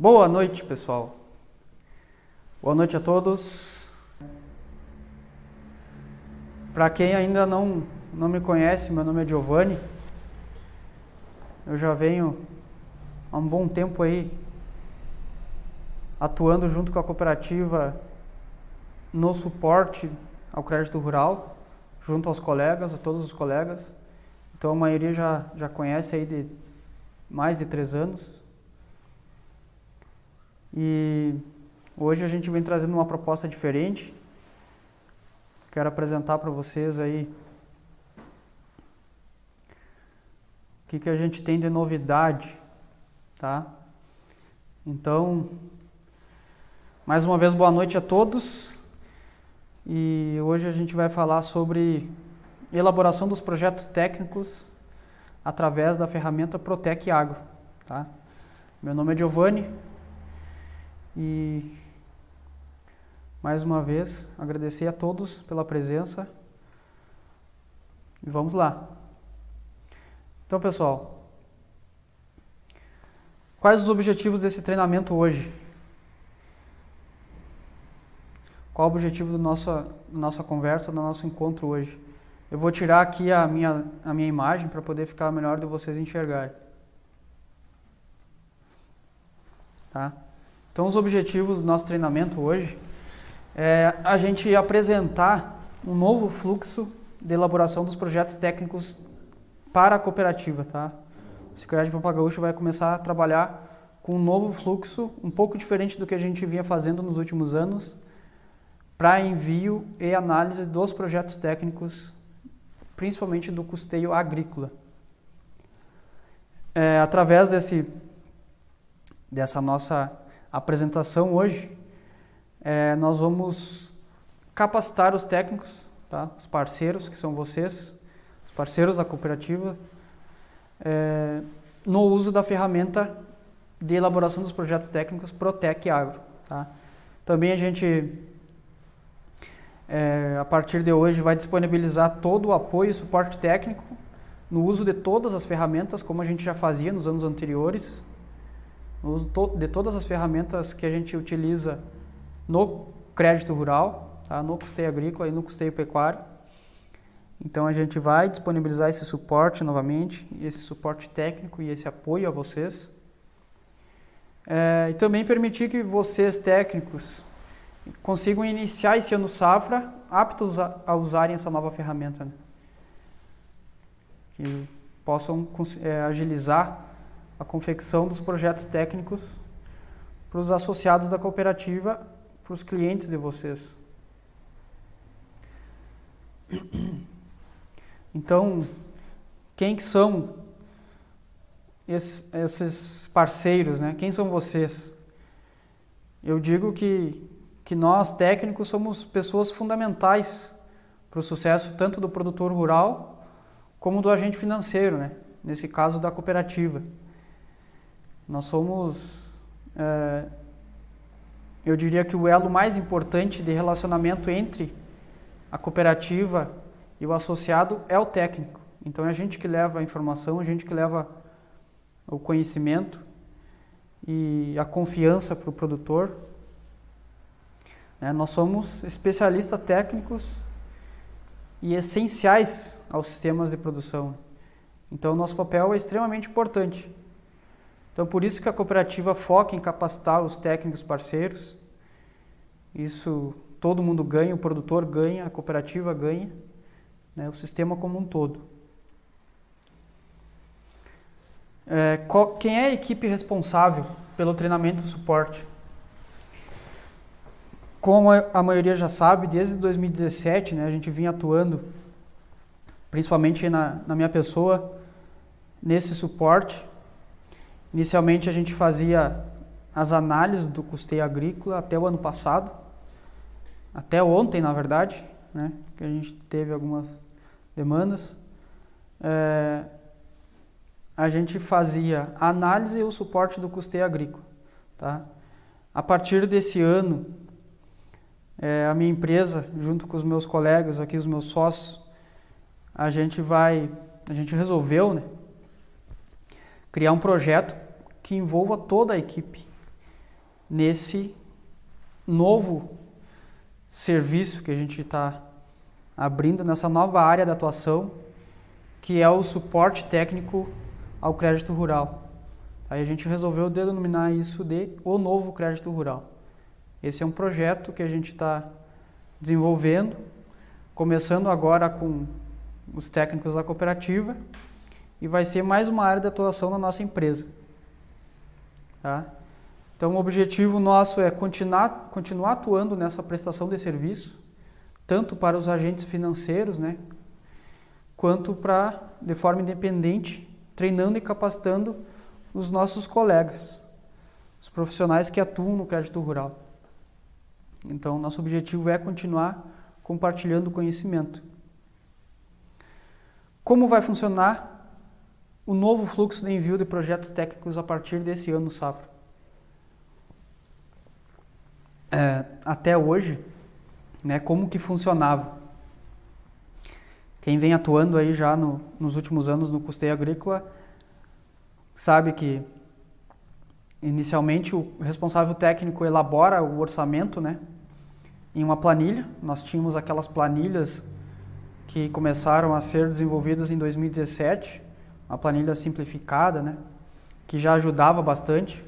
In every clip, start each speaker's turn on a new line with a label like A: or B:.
A: Boa noite, pessoal. Boa noite a todos. Para quem ainda não, não me conhece, meu nome é Giovanni. Eu já venho há um bom tempo aí atuando junto com a cooperativa no suporte ao crédito rural, junto aos colegas, a todos os colegas. Então a maioria já, já conhece aí de mais de três anos. E hoje a gente vem trazendo uma proposta diferente. Quero apresentar para vocês aí o que, que a gente tem de novidade, tá? Então, mais uma vez boa noite a todos. E hoje a gente vai falar sobre elaboração dos projetos técnicos através da ferramenta Protec Agro, tá? Meu nome é Giovanni, e mais uma vez agradecer a todos pela presença. E vamos lá. Então, pessoal, quais os objetivos desse treinamento hoje? Qual o objetivo da nossa, da nossa conversa, do nosso encontro hoje? Eu vou tirar aqui a minha, a minha imagem para poder ficar melhor de vocês enxergarem. Tá? Então, os objetivos do nosso treinamento hoje é a gente apresentar um novo fluxo de elaboração dos projetos técnicos para a cooperativa, tá? O Sicredi Pampa Gaúcho vai começar a trabalhar com um novo fluxo, um pouco diferente do que a gente vinha fazendo nos últimos anos, para envio e análise dos projetos técnicos, principalmente do custeio agrícola. É, através desse, dessa nossa apresentação hoje, é, nós vamos capacitar os técnicos, tá? os parceiros, que são vocês, os parceiros da cooperativa, é, no uso da ferramenta de elaboração dos projetos técnicos Protec Agro. Tá? Também a gente, é, a partir de hoje, vai disponibilizar todo o apoio e suporte técnico no uso de todas as ferramentas, como a gente já fazia nos anos anteriores, de todas as ferramentas que a gente utiliza no crédito rural, tá? no custeio agrícola e no custeio pecuário. Então a gente vai disponibilizar esse suporte novamente, esse suporte técnico e esse apoio a vocês. É, e também permitir que vocês técnicos consigam iniciar esse ano safra aptos a, a usarem essa nova ferramenta. Né? Que possam é, agilizar a confecção dos projetos técnicos para os associados da cooperativa, para os clientes de vocês. Então, quem que são esses parceiros, né? Quem são vocês? Eu digo que, que nós, técnicos, somos pessoas fundamentais para o sucesso tanto do produtor rural como do agente financeiro, né? Nesse caso da cooperativa. Nós somos, é, eu diria que o elo mais importante de relacionamento entre a cooperativa e o associado é o técnico. Então é a gente que leva a informação, a gente que leva o conhecimento e a confiança para o produtor. É, nós somos especialistas técnicos e essenciais aos sistemas de produção. Então, nosso papel é extremamente importante. Então, por isso que a cooperativa foca em capacitar os técnicos parceiros. Isso todo mundo ganha, o produtor ganha, a cooperativa ganha, né, o sistema como um todo. É, qual, quem é a equipe responsável pelo treinamento e suporte? Como a maioria já sabe, desde 2017 né, a gente vinha atuando, principalmente na, na minha pessoa, nesse suporte Inicialmente a gente fazia as análises do custeio agrícola até o ano passado, até ontem na verdade, né, que a gente teve algumas demandas. É, a gente fazia a análise e o suporte do custeio agrícola. Tá? A partir desse ano, é, a minha empresa, junto com os meus colegas aqui, os meus sócios, a gente vai, a gente resolveu, né, criar um projeto que envolva toda a equipe. nesse novo serviço que a gente está abrindo nessa nova área de atuação, que é o suporte técnico ao crédito rural. Aí a gente resolveu denominar isso de o novo crédito rural. Esse é um projeto que a gente está desenvolvendo, começando agora com os técnicos da cooperativa e vai ser mais uma área de atuação na nossa empresa. Tá? Então, o objetivo nosso é continuar, continuar atuando nessa prestação de serviço, tanto para os agentes financeiros, né, quanto para, de forma independente, treinando e capacitando os nossos colegas, os profissionais que atuam no crédito rural. Então, nosso objetivo é continuar compartilhando conhecimento. Como vai funcionar o novo fluxo de envio de projetos técnicos a partir desse ano safra? É, até hoje, né, como que funcionava? Quem vem atuando aí já no, nos últimos anos no custeio agrícola sabe que inicialmente o responsável técnico elabora o orçamento, né, em uma planilha. Nós tínhamos aquelas planilhas que começaram a ser desenvolvidas em 2017, uma planilha simplificada, né, que já ajudava bastante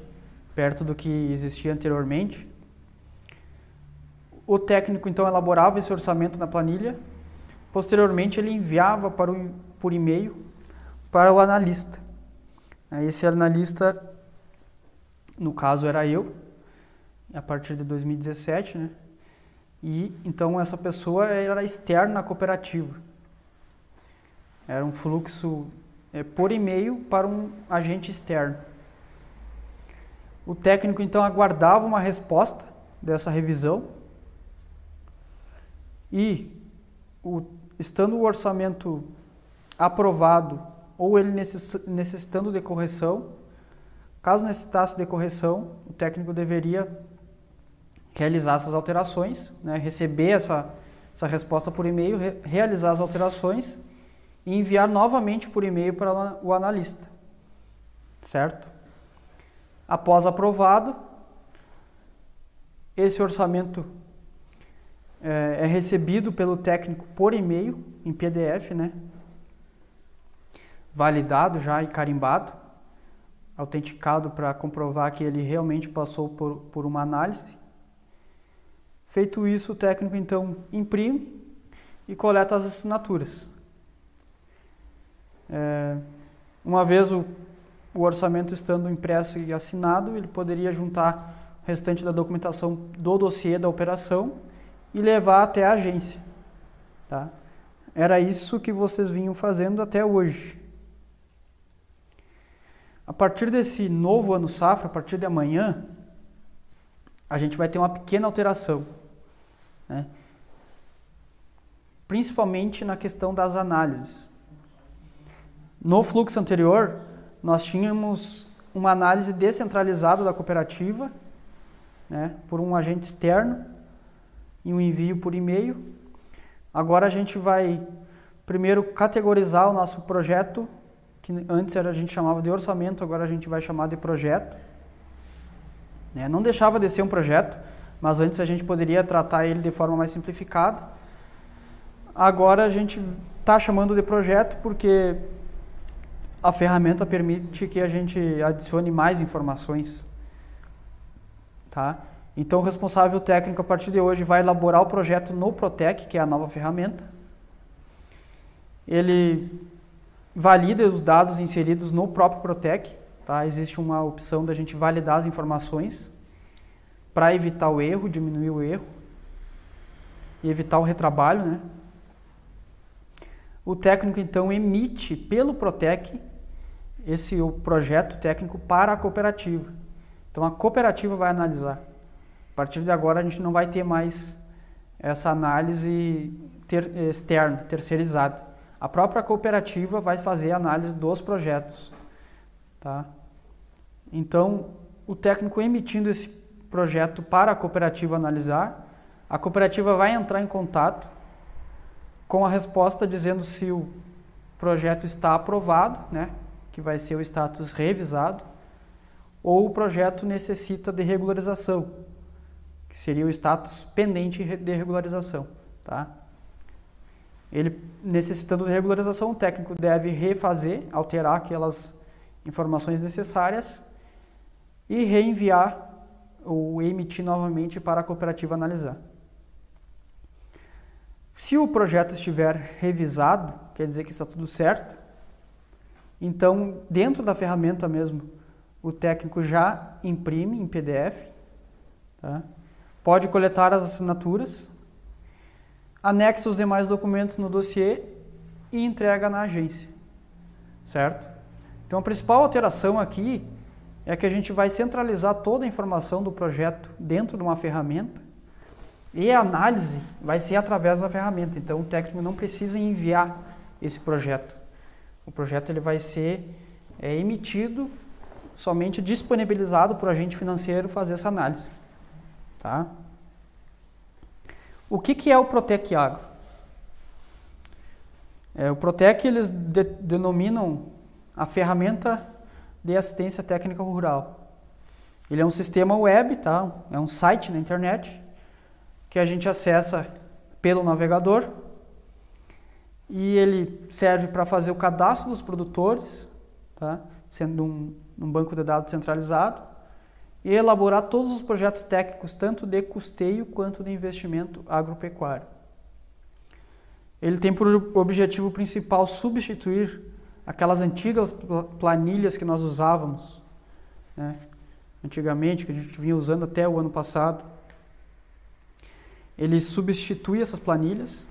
A: perto do que existia anteriormente. O técnico então elaborava esse orçamento na planilha, posteriormente ele enviava para o, por e-mail para o analista. Esse analista, no caso era eu, a partir de 2017, né? E então essa pessoa era externa à cooperativa. Era um fluxo é, por e-mail para um agente externo. O técnico então aguardava uma resposta dessa revisão e, o, estando o orçamento aprovado ou ele necessitando de correção. Caso necessitasse de correção, o técnico deveria realizar essas alterações, né, receber essa, essa resposta por e-mail, re realizar as alterações e enviar novamente por e-mail para o analista. Certo? Após aprovado, esse orçamento é, é recebido pelo técnico por e-mail, em PDF, né? validado já e carimbado, autenticado para comprovar que ele realmente passou por, por uma análise. Feito isso, o técnico então imprime e coleta as assinaturas. É, uma vez o, o orçamento estando impresso e assinado, ele poderia juntar o restante da documentação do dossiê da operação e levar até a agência. Tá? Era isso que vocês vinham fazendo até hoje. A partir desse novo ano safra, a partir de amanhã, a gente vai ter uma pequena alteração, né? principalmente na questão das análises. No fluxo anterior, nós tínhamos uma análise descentralizada da cooperativa, né, por um agente externo, e um envio por e-mail. Agora a gente vai primeiro categorizar o nosso projeto que antes era, a gente chamava de orçamento, agora a gente vai chamar de projeto. Né? Não deixava de ser um projeto, mas antes a gente poderia tratar ele de forma mais simplificada. Agora a gente está chamando de projeto porque a ferramenta permite que a gente adicione mais informações. Tá? Então o responsável técnico a partir de hoje vai elaborar o projeto no Protec, que é a nova ferramenta. Ele valida os dados inseridos no próprio Protec. Tá? Existe uma opção da gente validar as informações para evitar o erro, diminuir o erro e evitar o retrabalho. Né? O técnico então emite pelo Protec esse o projeto técnico para a cooperativa. Então a cooperativa vai analisar. A partir de agora a gente não vai ter mais essa análise ter, externa, terceirizada. A própria cooperativa vai fazer a análise dos projetos. Tá? Então, o técnico emitindo esse projeto para a cooperativa analisar, a cooperativa vai entrar em contato com a resposta dizendo se o projeto está aprovado, né, que vai ser o status revisado, ou o projeto necessita de regularização, que seria o status pendente de regularização. Tá? Ele necessitando de regularização, o técnico deve refazer, alterar aquelas informações necessárias e reenviar ou emitir novamente para a cooperativa analisar. Se o projeto estiver revisado, quer dizer que está tudo certo, então dentro da ferramenta mesmo, o técnico já imprime em PDF, tá? pode coletar as assinaturas, anexa os demais documentos no dossiê e entrega na agência, certo? Então a principal alteração aqui é que a gente vai centralizar toda a informação do projeto dentro de uma ferramenta e a análise vai ser através da ferramenta. Então o técnico não precisa enviar esse projeto. O projeto ele vai ser é, emitido, somente disponibilizado para o agente financeiro fazer essa análise. Tá? O que, que é o Protec Agro? É, o Protec eles de, denominam a ferramenta de assistência técnica rural. Ele é um sistema web, tá? é um site na internet que a gente acessa pelo navegador e ele serve para fazer o cadastro dos produtores, tá? sendo um, um banco de dados centralizado, e elaborar todos os projetos técnicos, tanto de custeio quanto de investimento agropecuário. Ele tem por objetivo principal substituir aquelas antigas planilhas que nós usávamos, né? antigamente, que a gente vinha usando até o ano passado. Ele substitui essas planilhas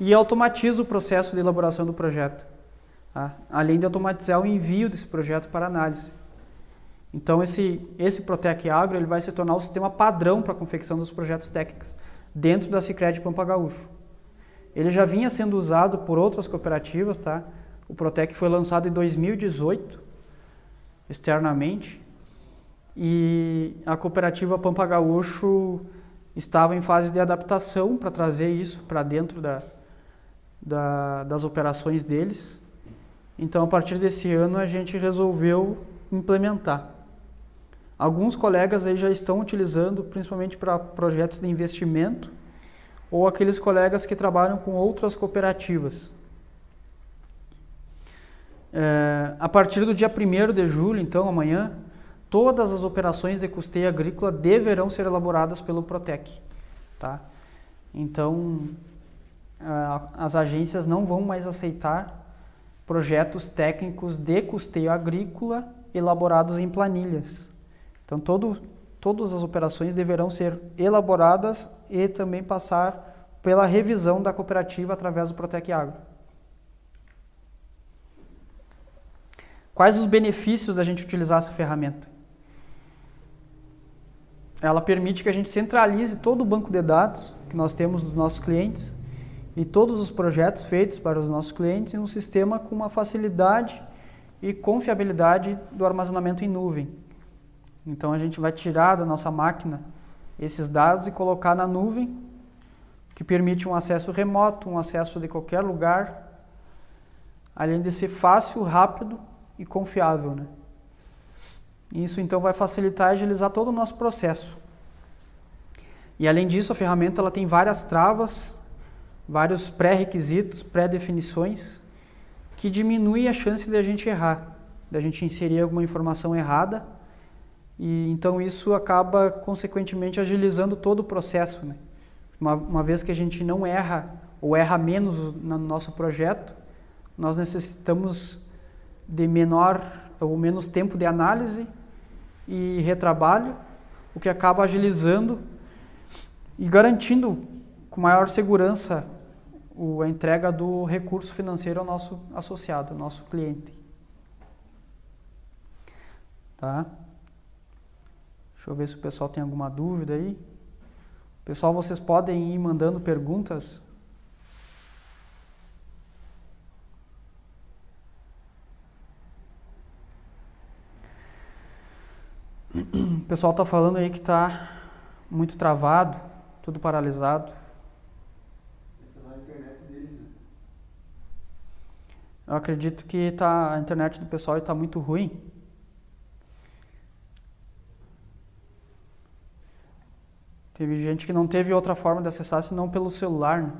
A: e automatiza o processo de elaboração do projeto, tá? além de automatizar o envio desse projeto para análise. Então esse esse Protec Agro ele vai se tornar o sistema padrão para a confecção dos projetos técnicos dentro da Sicredi Pampa Gaúcho. Ele já vinha sendo usado por outras cooperativas, tá? O Protec foi lançado em 2018, externamente, e a cooperativa Pampa Gaúcho estava em fase de adaptação para trazer isso para dentro da, da, das operações deles. Então, a partir desse ano, a gente resolveu implementar. Alguns colegas aí já estão utilizando, principalmente para projetos de investimento, ou aqueles colegas que trabalham com outras cooperativas. É, a partir do dia 1 de julho, então, amanhã, todas as operações de custeio agrícola deverão ser elaboradas pelo Protec. Tá? Então, as agências não vão mais aceitar projetos técnicos de custeio agrícola elaborados em planilhas. Então, todo, todas as operações deverão ser elaboradas e também passar pela revisão da cooperativa através do Protec Agro. Quais os benefícios da gente utilizar essa ferramenta? Ela permite que a gente centralize todo o banco de dados que nós temos dos nossos clientes e todos os projetos feitos para os nossos clientes em um sistema com uma facilidade e confiabilidade do armazenamento em nuvem. Então a gente vai tirar da nossa máquina esses dados e colocar na nuvem, que permite um acesso remoto, um acesso de qualquer lugar, além de ser fácil, rápido e confiável. Né? Isso então vai facilitar e agilizar todo o nosso processo. E além disso, a ferramenta ela tem várias travas, vários pré-requisitos, pré-definições, que diminuem a chance de a gente errar, de a gente inserir alguma informação errada. E então isso acaba consequentemente agilizando todo o processo. Né? Uma, uma vez que a gente não erra ou erra menos no nosso projeto, nós necessitamos de menor ou menos tempo de análise e retrabalho, o que acaba agilizando e garantindo com maior segurança a entrega do recurso financeiro ao nosso associado, ao nosso cliente. Tá? Deixa eu ver se o pessoal tem alguma dúvida aí. Pessoal, vocês podem ir mandando perguntas O pessoal está falando aí que está muito travado, tudo paralisado. Eu acredito que tá, a internet do pessoal está muito ruim. Teve gente que não teve outra forma de acessar senão pelo celular. Né?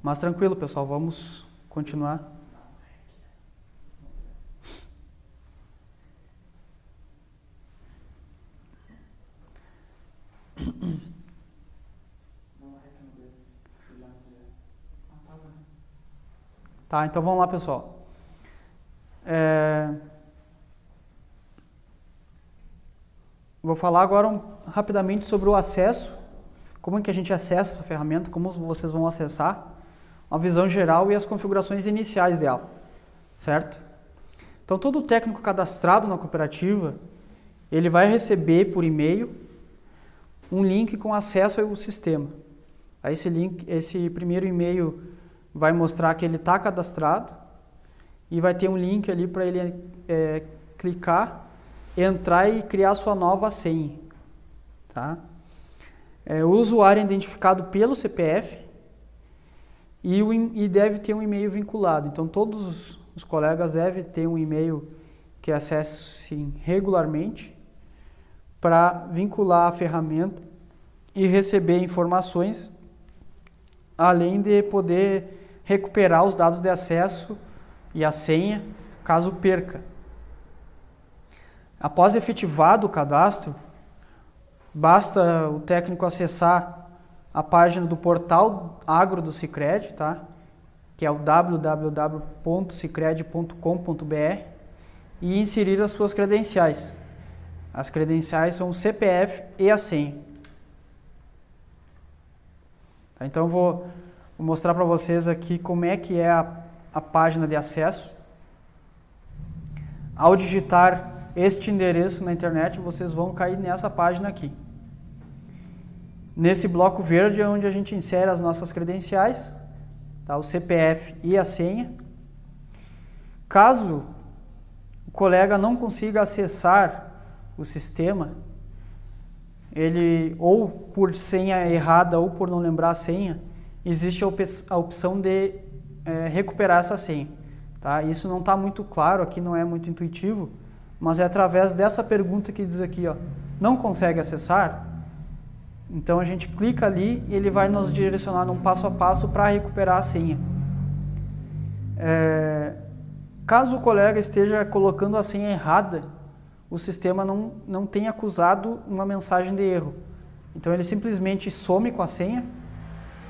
A: Mas tranquilo, pessoal, vamos continuar. Tá, então vamos lá, pessoal. É... Vou falar agora um, rapidamente sobre o acesso, como é que a gente acessa essa ferramenta, como vocês vão acessar, a visão geral e as configurações iniciais dela, certo? Então todo técnico cadastrado na cooperativa, ele vai receber por e-mail um link com acesso ao sistema. Esse link, esse primeiro e-mail vai mostrar que ele está cadastrado e vai ter um link ali para ele é, clicar, entrar e criar sua nova senha. Tá? É, o usuário é identificado pelo CPF e, o, e deve ter um e-mail vinculado. Então todos os, os colegas devem ter um e-mail que acessem regularmente para vincular a ferramenta e receber informações, além de poder recuperar os dados de acesso e a senha caso perca. Após efetivado o cadastro, basta o técnico acessar a página do portal agro do Cicred, tá? que é o www.cicred.com.br e inserir as suas credenciais. As credenciais são o CPF e a senha. Tá? Então eu vou Vou mostrar para vocês aqui como é que é a, a página de acesso. Ao digitar este endereço na internet, vocês vão cair nessa página aqui. Nesse bloco verde é onde a gente insere as nossas credenciais, tá? o CPF e a senha. Caso o colega não consiga acessar o sistema, ele ou por senha errada ou por não lembrar a senha, existe a opção de é, recuperar essa senha. Tá? Isso não está muito claro aqui, não é muito intuitivo, mas é através dessa pergunta que diz aqui, ó, não consegue acessar? Então a gente clica ali e ele vai nos direcionar num passo a passo para recuperar a senha. É, caso o colega esteja colocando a senha errada, o sistema não, não tem acusado uma mensagem de erro. Então ele simplesmente some com a senha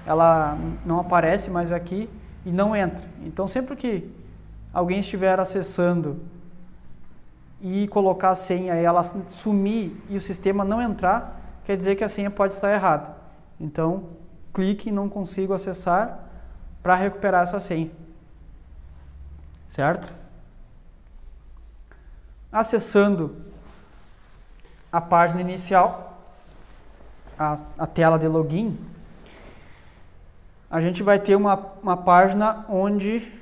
A: ela não aparece mais aqui e não entra. Então, sempre que alguém estiver acessando e colocar a senha e ela sumir e o sistema não entrar, quer dizer que a senha pode estar errada. Então, clique em não consigo acessar para recuperar essa senha. Certo? Acessando a página inicial, a, a tela de login, a gente vai ter uma, uma página onde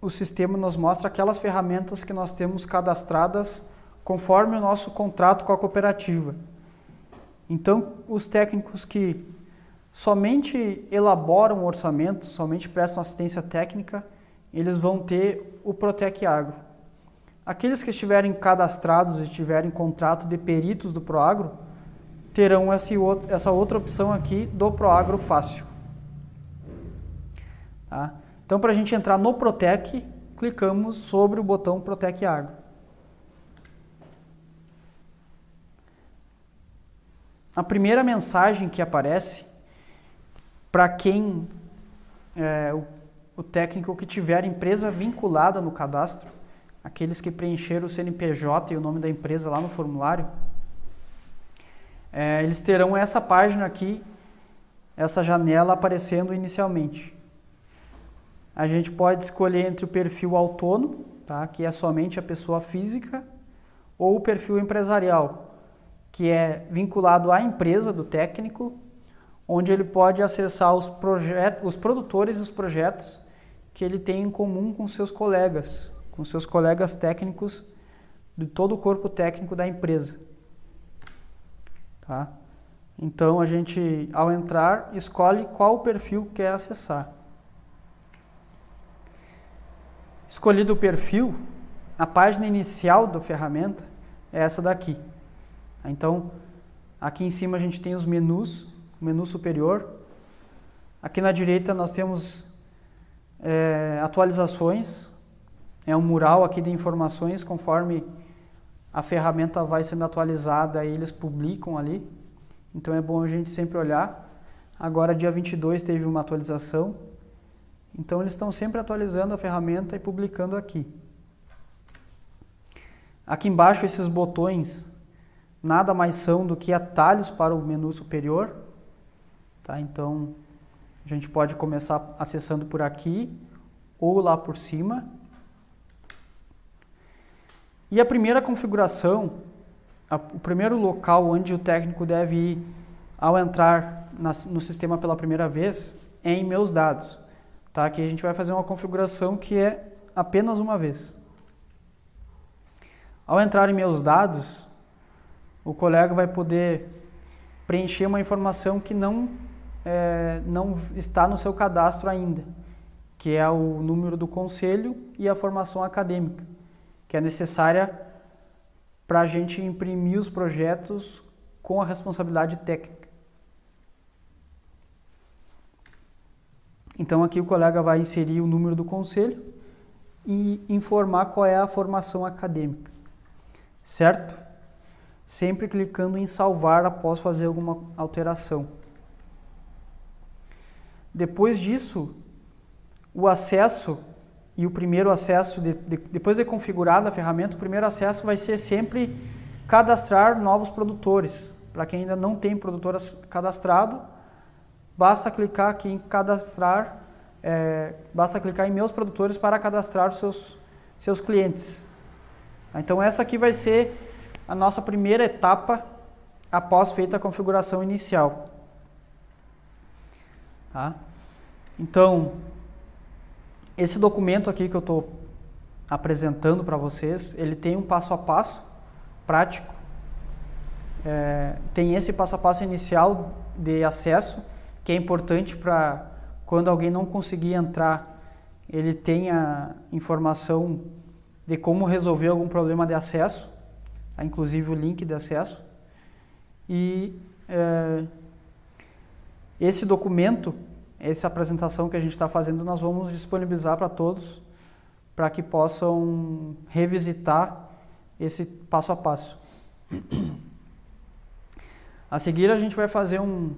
A: o sistema nos mostra aquelas ferramentas que nós temos cadastradas conforme o nosso contrato com a cooperativa. Então, os técnicos que somente elaboram o orçamento, somente prestam assistência técnica, eles vão ter o Protec Agro. Aqueles que estiverem cadastrados e tiverem contrato de peritos do Proagro, terão essa outra opção aqui do ProAgro Fácil. Tá? Então, para a gente entrar no Protec, clicamos sobre o botão Protec Agro. A primeira mensagem que aparece para quem é, o, o técnico que tiver empresa vinculada no cadastro, aqueles que preencheram o CNPJ e o nome da empresa lá no formulário, é, eles terão essa página aqui, essa janela aparecendo inicialmente. A gente pode escolher entre o perfil autônomo, tá, que é somente a pessoa física, ou o perfil empresarial, que é vinculado à empresa do técnico, onde ele pode acessar os, projetos, os produtores e os projetos que ele tem em comum com seus colegas, com seus colegas técnicos de todo o corpo técnico da empresa. Tá? Então a gente, ao entrar, escolhe qual perfil quer acessar. Escolhido o perfil, a página inicial da ferramenta é essa daqui. Então, aqui em cima a gente tem os menus, o menu superior. Aqui na direita nós temos é, atualizações, é um mural aqui de informações conforme a ferramenta vai sendo atualizada, eles publicam ali. Então é bom a gente sempre olhar. Agora, dia 22, teve uma atualização. Então, eles estão sempre atualizando a ferramenta e publicando aqui. Aqui embaixo, esses botões nada mais são do que atalhos para o menu superior. Tá? Então, a gente pode começar acessando por aqui ou lá por cima. E a primeira configuração, a, o primeiro local onde o técnico deve ir ao entrar na, no sistema pela primeira vez é em meus dados. Tá? Aqui a gente vai fazer uma configuração que é apenas uma vez. Ao entrar em meus dados, o colega vai poder preencher uma informação que não, é, não está no seu cadastro ainda, que é o número do conselho e a formação acadêmica que é necessária para a gente imprimir os projetos com a responsabilidade técnica. Então aqui o colega vai inserir o número do conselho e informar qual é a formação acadêmica, certo? Sempre clicando em salvar após fazer alguma alteração. Depois disso, o acesso e o primeiro acesso, de, de, depois de configurada a ferramenta, o primeiro acesso vai ser sempre cadastrar novos produtores. Para quem ainda não tem produtor cadastrado, basta clicar aqui em cadastrar, é, basta clicar em meus produtores para cadastrar seus, seus clientes. Então essa aqui vai ser a nossa primeira etapa após feita a configuração inicial. Tá? Então, esse documento aqui que eu estou apresentando para vocês, ele tem um passo a passo prático. É, tem esse passo a passo inicial de acesso, que é importante para quando alguém não conseguir entrar, ele tenha informação de como resolver algum problema de acesso, tá? inclusive o link de acesso. E é, esse documento essa apresentação que a gente está fazendo nós vamos disponibilizar para todos para que possam revisitar esse passo a passo. A seguir a gente vai fazer um,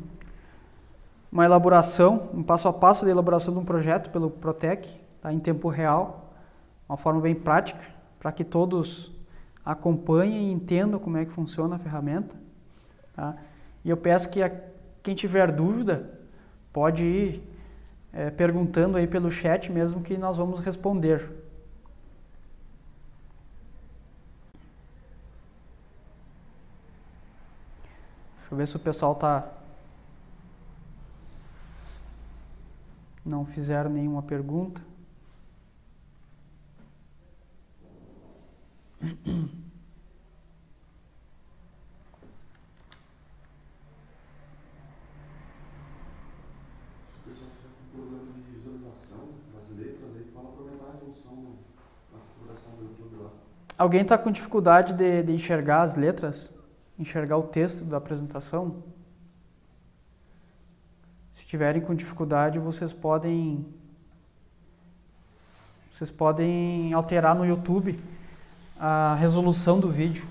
A: uma elaboração, um passo a passo de elaboração de um projeto pelo Protec, tá, em tempo real, uma forma bem prática, para que todos acompanhem e entendam como é que funciona a ferramenta. Tá? E eu peço que a, quem tiver dúvida, pode ir é, perguntando aí pelo chat mesmo que nós vamos responder. Deixa eu ver se o pessoal está não fizeram nenhuma pergunta. Alguém está com dificuldade de, de enxergar as letras? Enxergar o texto da apresentação? Se tiverem com dificuldade, vocês podem vocês podem alterar no YouTube a resolução do vídeo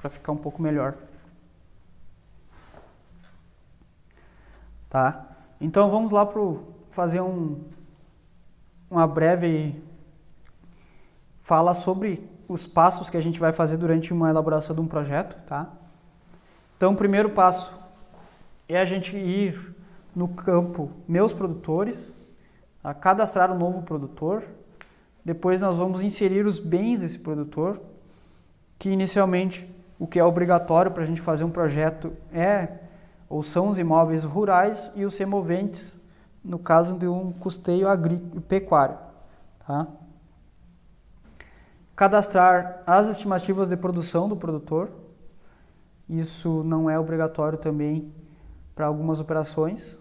A: para ficar um pouco melhor. Tá? Então vamos lá para fazer um, uma breve fala sobre os passos que a gente vai fazer durante uma elaboração de um projeto, tá? Então, o primeiro passo é a gente ir no campo meus produtores, a cadastrar um novo produtor. Depois nós vamos inserir os bens desse produtor, que inicialmente o que é obrigatório para a gente fazer um projeto é ou são os imóveis rurais e os removentes, no caso de um custeio agrícola pecuário, tá? Cadastrar as estimativas de produção do produtor. Isso não é obrigatório também para algumas operações.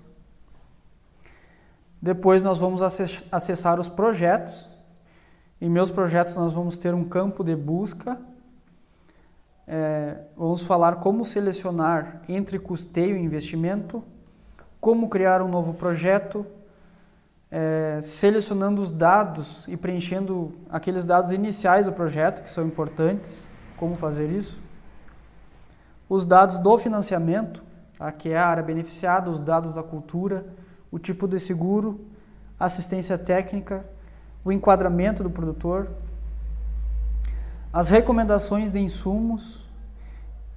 A: Depois nós vamos acessar os projetos. Em meus projetos nós vamos ter um campo de busca é, vamos falar como selecionar entre custeio e investimento, como criar um novo projeto, é, selecionando os dados e preenchendo aqueles dados iniciais do projeto, que são importantes, como fazer isso. Os dados do financiamento, tá, que é a área beneficiada, os dados da cultura, o tipo de seguro, assistência técnica, o enquadramento do produtor, as recomendações de insumos,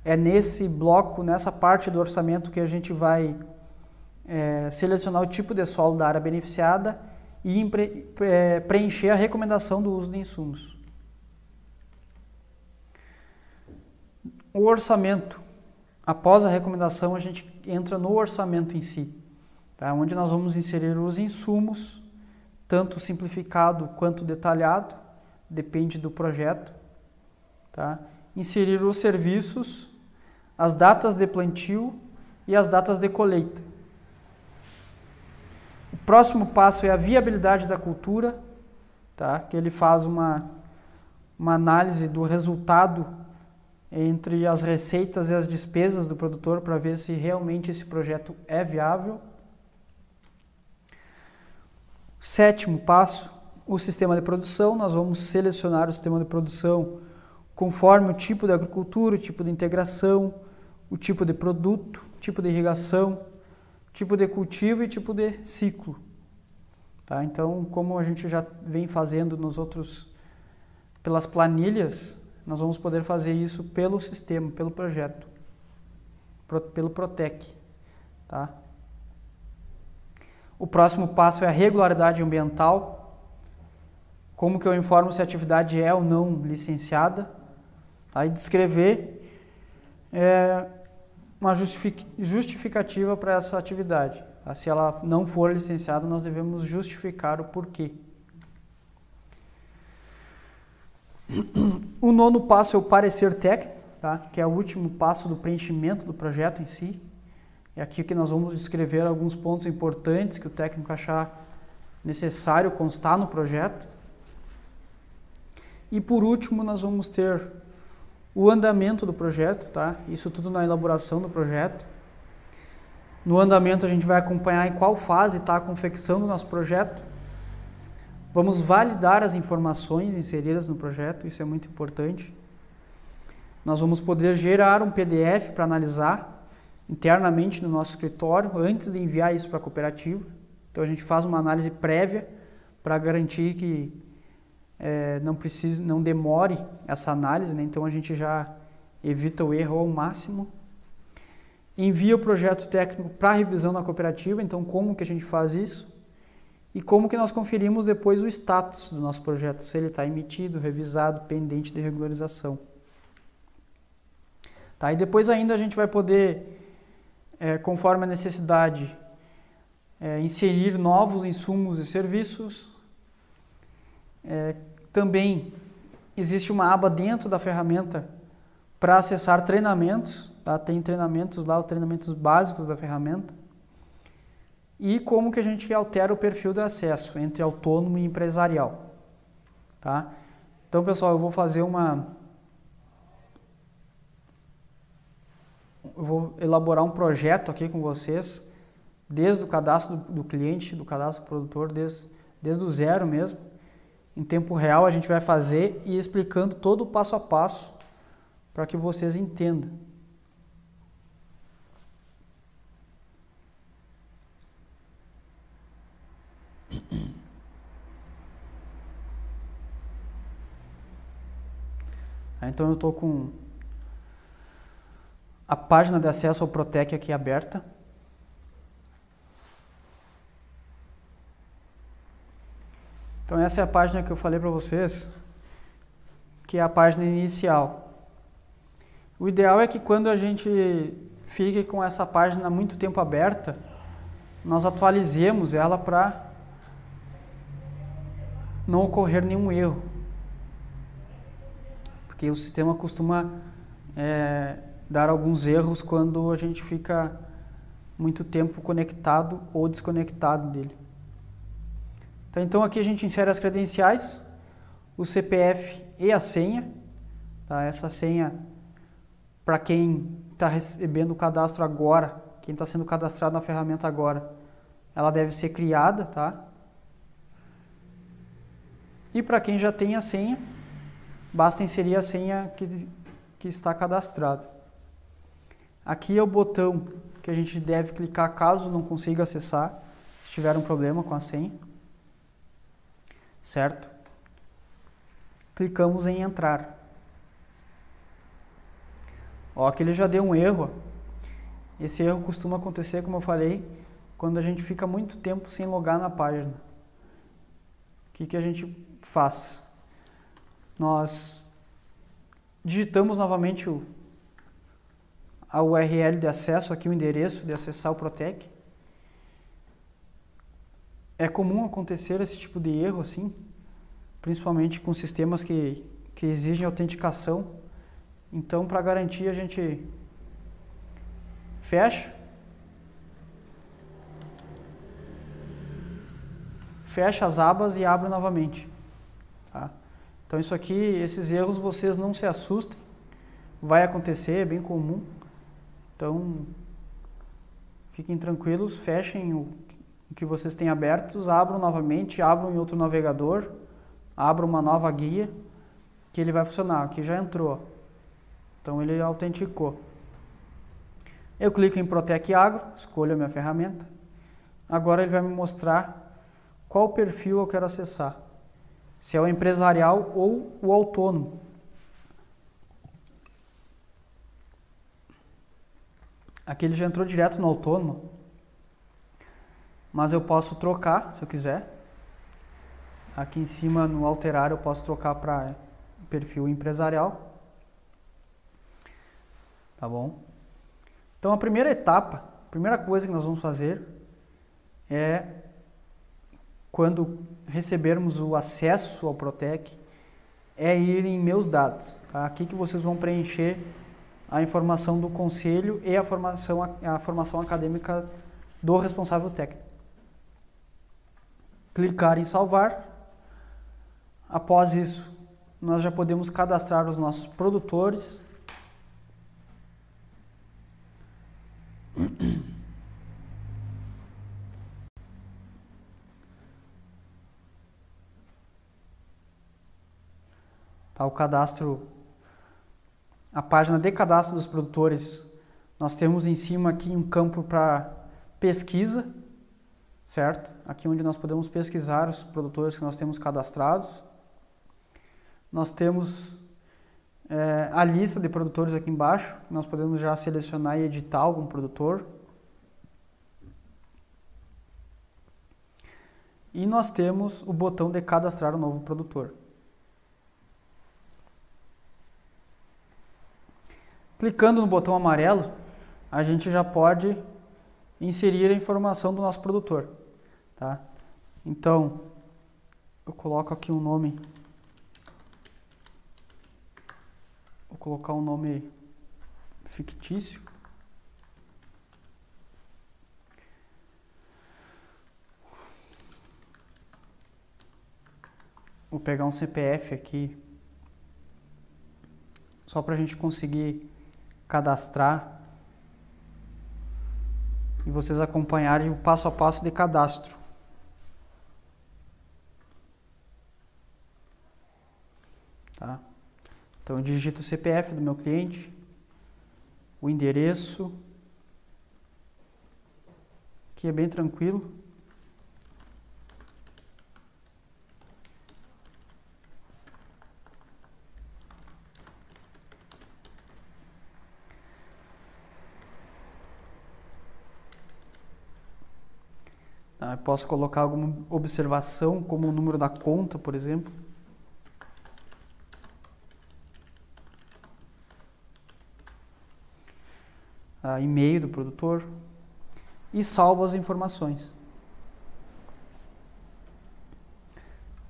A: é nesse bloco, nessa parte do orçamento que a gente vai é, selecionar o tipo de solo da área beneficiada e é, preencher a recomendação do uso de insumos. O orçamento. Após a recomendação, a gente entra no orçamento em si, tá? onde nós vamos inserir os insumos, tanto simplificado quanto detalhado, depende do projeto Tá? Inserir os serviços, as datas de plantio e as datas de colheita. O próximo passo é a viabilidade da cultura, tá? que ele faz uma, uma análise do resultado entre as receitas e as despesas do produtor para ver se realmente esse projeto é viável. Sétimo passo, o sistema de produção. Nós vamos selecionar o sistema de produção conforme o tipo de agricultura, o tipo de integração, o tipo de produto, tipo de irrigação, tipo de cultivo e tipo de ciclo. Tá? Então, como a gente já vem fazendo nos outros, pelas planilhas, nós vamos poder fazer isso pelo sistema, pelo projeto, pelo Protec. Tá? O próximo passo é a regularidade ambiental, como que eu informo se a atividade é ou não licenciada, Tá? E descrever é, uma justificativa para essa atividade. Tá? Se ela não for licenciada, nós devemos justificar o porquê. O nono passo é o parecer técnico, tá? que é o último passo do preenchimento do projeto em si. É aqui que nós vamos descrever alguns pontos importantes que o técnico achar necessário constar no projeto. E por último, nós vamos ter o andamento do projeto, tá? Isso tudo na elaboração do projeto. No andamento a gente vai acompanhar em qual fase está a confecção do nosso projeto. Vamos validar as informações inseridas no projeto, isso é muito importante. Nós vamos poder gerar um PDF para analisar internamente no nosso escritório antes de enviar isso para a cooperativa. Então a gente faz uma análise prévia para garantir que é, não precise, não demore essa análise, né? então a gente já evita o erro ao máximo. Envia o projeto técnico para revisão na cooperativa, então como que a gente faz isso? E como que nós conferimos depois o status do nosso projeto, se ele está emitido, revisado, pendente de regularização. Tá? E depois ainda a gente vai poder, é, conforme a necessidade, é, inserir novos insumos e serviços, é, também existe uma aba dentro da ferramenta para acessar treinamentos, tá? tem treinamentos lá, os treinamentos básicos da ferramenta. E como que a gente altera o perfil de acesso entre autônomo e empresarial. Tá? Então, pessoal, eu vou fazer uma... Eu vou elaborar um projeto aqui com vocês, desde o cadastro do, cliente, do cadastro do produtor, desde, desde o zero mesmo em tempo real a gente vai fazer e explicando todo o passo a passo para que vocês entendam. Então eu estou com a página de acesso ao Protec aqui aberta. Então essa é a página que eu falei para vocês, que é a página inicial. O ideal é que quando a gente fique com essa página muito tempo aberta, nós atualizemos ela para não ocorrer nenhum erro. Porque o sistema costuma é, dar alguns erros quando a gente fica muito tempo conectado ou desconectado dele. Tá, então aqui a gente insere as credenciais, o CPF e a senha. Tá? Essa senha para quem está recebendo o cadastro agora, quem está sendo cadastrado na ferramenta agora, ela deve ser criada, tá? E para quem já tem a senha, basta inserir a senha que, que está cadastrado. Aqui é o botão que a gente deve clicar caso não consiga acessar, se tiver um problema com a senha. Certo? Clicamos em entrar. Ó, aqui ele já deu um erro. Esse erro costuma acontecer, como eu falei, quando a gente fica muito tempo sem logar na página. O que, que a gente faz? Nós digitamos novamente o, a URL de acesso, aqui o endereço de acessar o Protec. É comum acontecer esse tipo de erro assim, principalmente com sistemas que, que exigem autenticação então, para garantir, a gente fecha. Fecha as abas e abre novamente. Tá? Então, isso aqui, esses erros, vocês não se assustem. Vai acontecer, é bem comum. Então, fiquem tranquilos, fechem o que vocês têm abertos, abram novamente, abram em outro navegador, abram uma nova guia, que ele vai funcionar. Aqui já entrou. Então ele autenticou. Eu clico em Protec Agro, escolho a minha ferramenta. Agora ele vai me mostrar qual perfil eu quero acessar. Se é o empresarial ou o autônomo. Aqui ele já entrou direto no autônomo. Mas eu posso trocar, se eu quiser. Aqui em cima no alterar eu posso trocar para perfil empresarial tá bom? Então a primeira etapa, a primeira coisa que nós vamos fazer é quando recebermos o acesso ao Protec, é ir em meus dados. Tá? Aqui que vocês vão preencher a informação do conselho e a formação, a formação acadêmica do responsável técnico. Clicar em salvar. Após isso, nós já podemos cadastrar os nossos produtores, Tá, o cadastro, a página de cadastro dos produtores, nós temos em cima aqui um campo para pesquisa, certo? Aqui onde nós podemos pesquisar os produtores que nós temos cadastrados. Nós temos é, a lista de produtores aqui embaixo, nós podemos já selecionar e editar algum produtor. E nós temos o botão de cadastrar um novo produtor. Clicando no botão amarelo, a gente já pode inserir a informação do nosso produtor. Tá? Então, eu coloco aqui um nome Vou colocar um nome fictício. Vou pegar um CPF aqui, só para a gente conseguir cadastrar e vocês acompanharem o passo a passo de cadastro. Tá? Então eu digito o CPF do meu cliente, o endereço, que é bem tranquilo. Tá, posso colocar alguma observação, como o número da conta, por exemplo. Uh, e-mail do produtor e salvo as informações.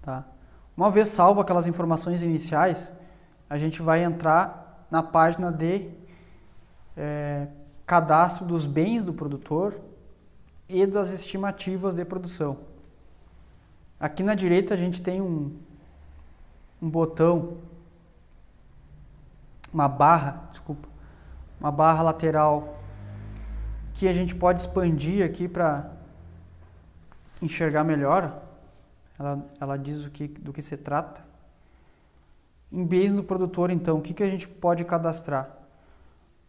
A: Tá? Uma vez salvo aquelas informações iniciais, a gente vai entrar na página de é, cadastro dos bens do produtor e das estimativas de produção. Aqui na direita a gente tem um, um botão, uma barra, desculpa, uma barra lateral que a gente pode expandir aqui para enxergar melhor. Ela, ela diz o que, do que se trata. Em bens do produtor, então, o que, que a gente pode cadastrar?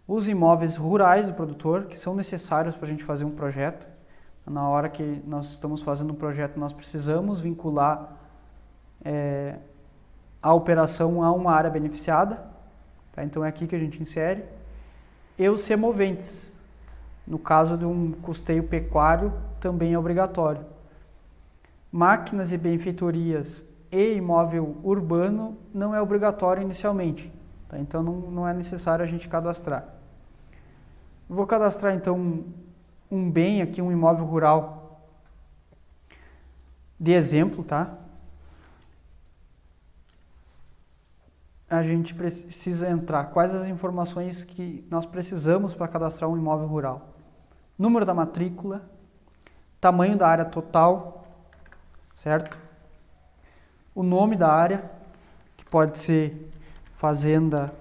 A: Os imóveis rurais do produtor, que são necessários para a gente fazer um projeto. Na hora que nós estamos fazendo um projeto, nós precisamos vincular é, a operação a uma área beneficiada. Tá? Então é aqui que a gente insere. E os semoventes. No caso de um custeio pecuário, também é obrigatório. Máquinas e benfeitorias e imóvel urbano não é obrigatório inicialmente. Tá? Então não, não é necessário a gente cadastrar. vou cadastrar então um, um bem aqui, um imóvel rural de exemplo, tá? A gente precisa entrar quais as informações que nós precisamos para cadastrar um imóvel rural. Número da matrícula, tamanho da área total, certo? O nome da área, que pode ser fazenda,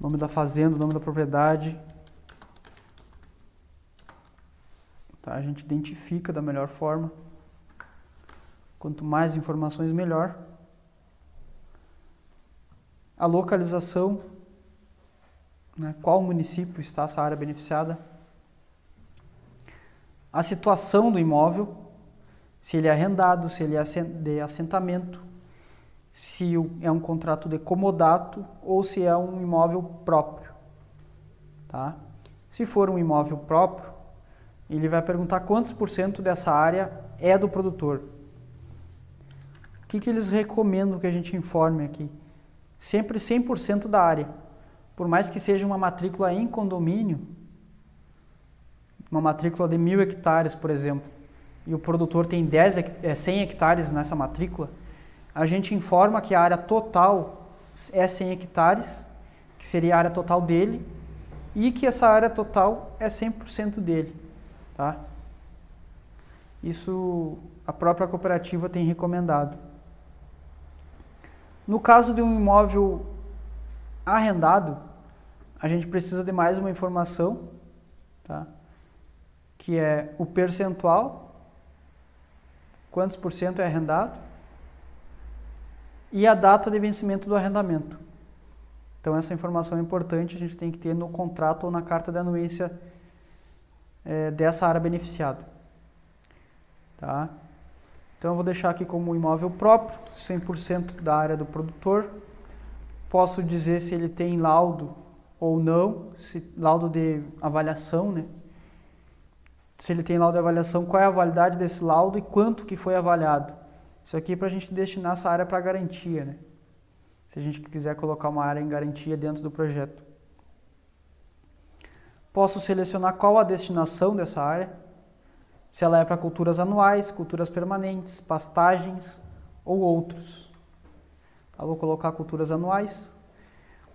A: nome da fazenda, nome da propriedade. Tá? A gente identifica da melhor forma. Quanto mais informações, melhor a localização, né, qual município está essa área beneficiada, a situação do imóvel, se ele é arrendado, se ele é de assentamento, se é um contrato de comodato ou se é um imóvel próprio. Tá? Se for um imóvel próprio, ele vai perguntar quantos por cento dessa área é do produtor. O que, que eles recomendam que a gente informe aqui? Sempre 100% da área. Por mais que seja uma matrícula em condomínio, uma matrícula de mil hectares, por exemplo, e o produtor tem 10, 100 é, hectares nessa matrícula, a gente informa que a área total é 100 hectares, que seria a área total dele, e que essa área total é 100% dele. Tá? Isso a própria cooperativa tem recomendado. No caso de um imóvel arrendado, a gente precisa de mais uma informação, tá? que é o percentual, quantos por cento é arrendado, e a data de vencimento do arrendamento. Então essa informação é importante, a gente tem que ter no contrato ou na carta de anuência é, dessa área beneficiada. Tá? Então eu vou deixar aqui como imóvel próprio, 100% da área do produtor. Posso dizer se ele tem laudo ou não, se laudo de avaliação, né? Se ele tem laudo de avaliação, qual é a validade desse laudo e quanto que foi avaliado. Isso aqui é para a gente destinar essa área para garantia, né? Se a gente quiser colocar uma área em garantia dentro do projeto. Posso selecionar qual a destinação dessa área se ela é para culturas anuais, culturas permanentes, pastagens ou outros. Eu vou colocar culturas anuais.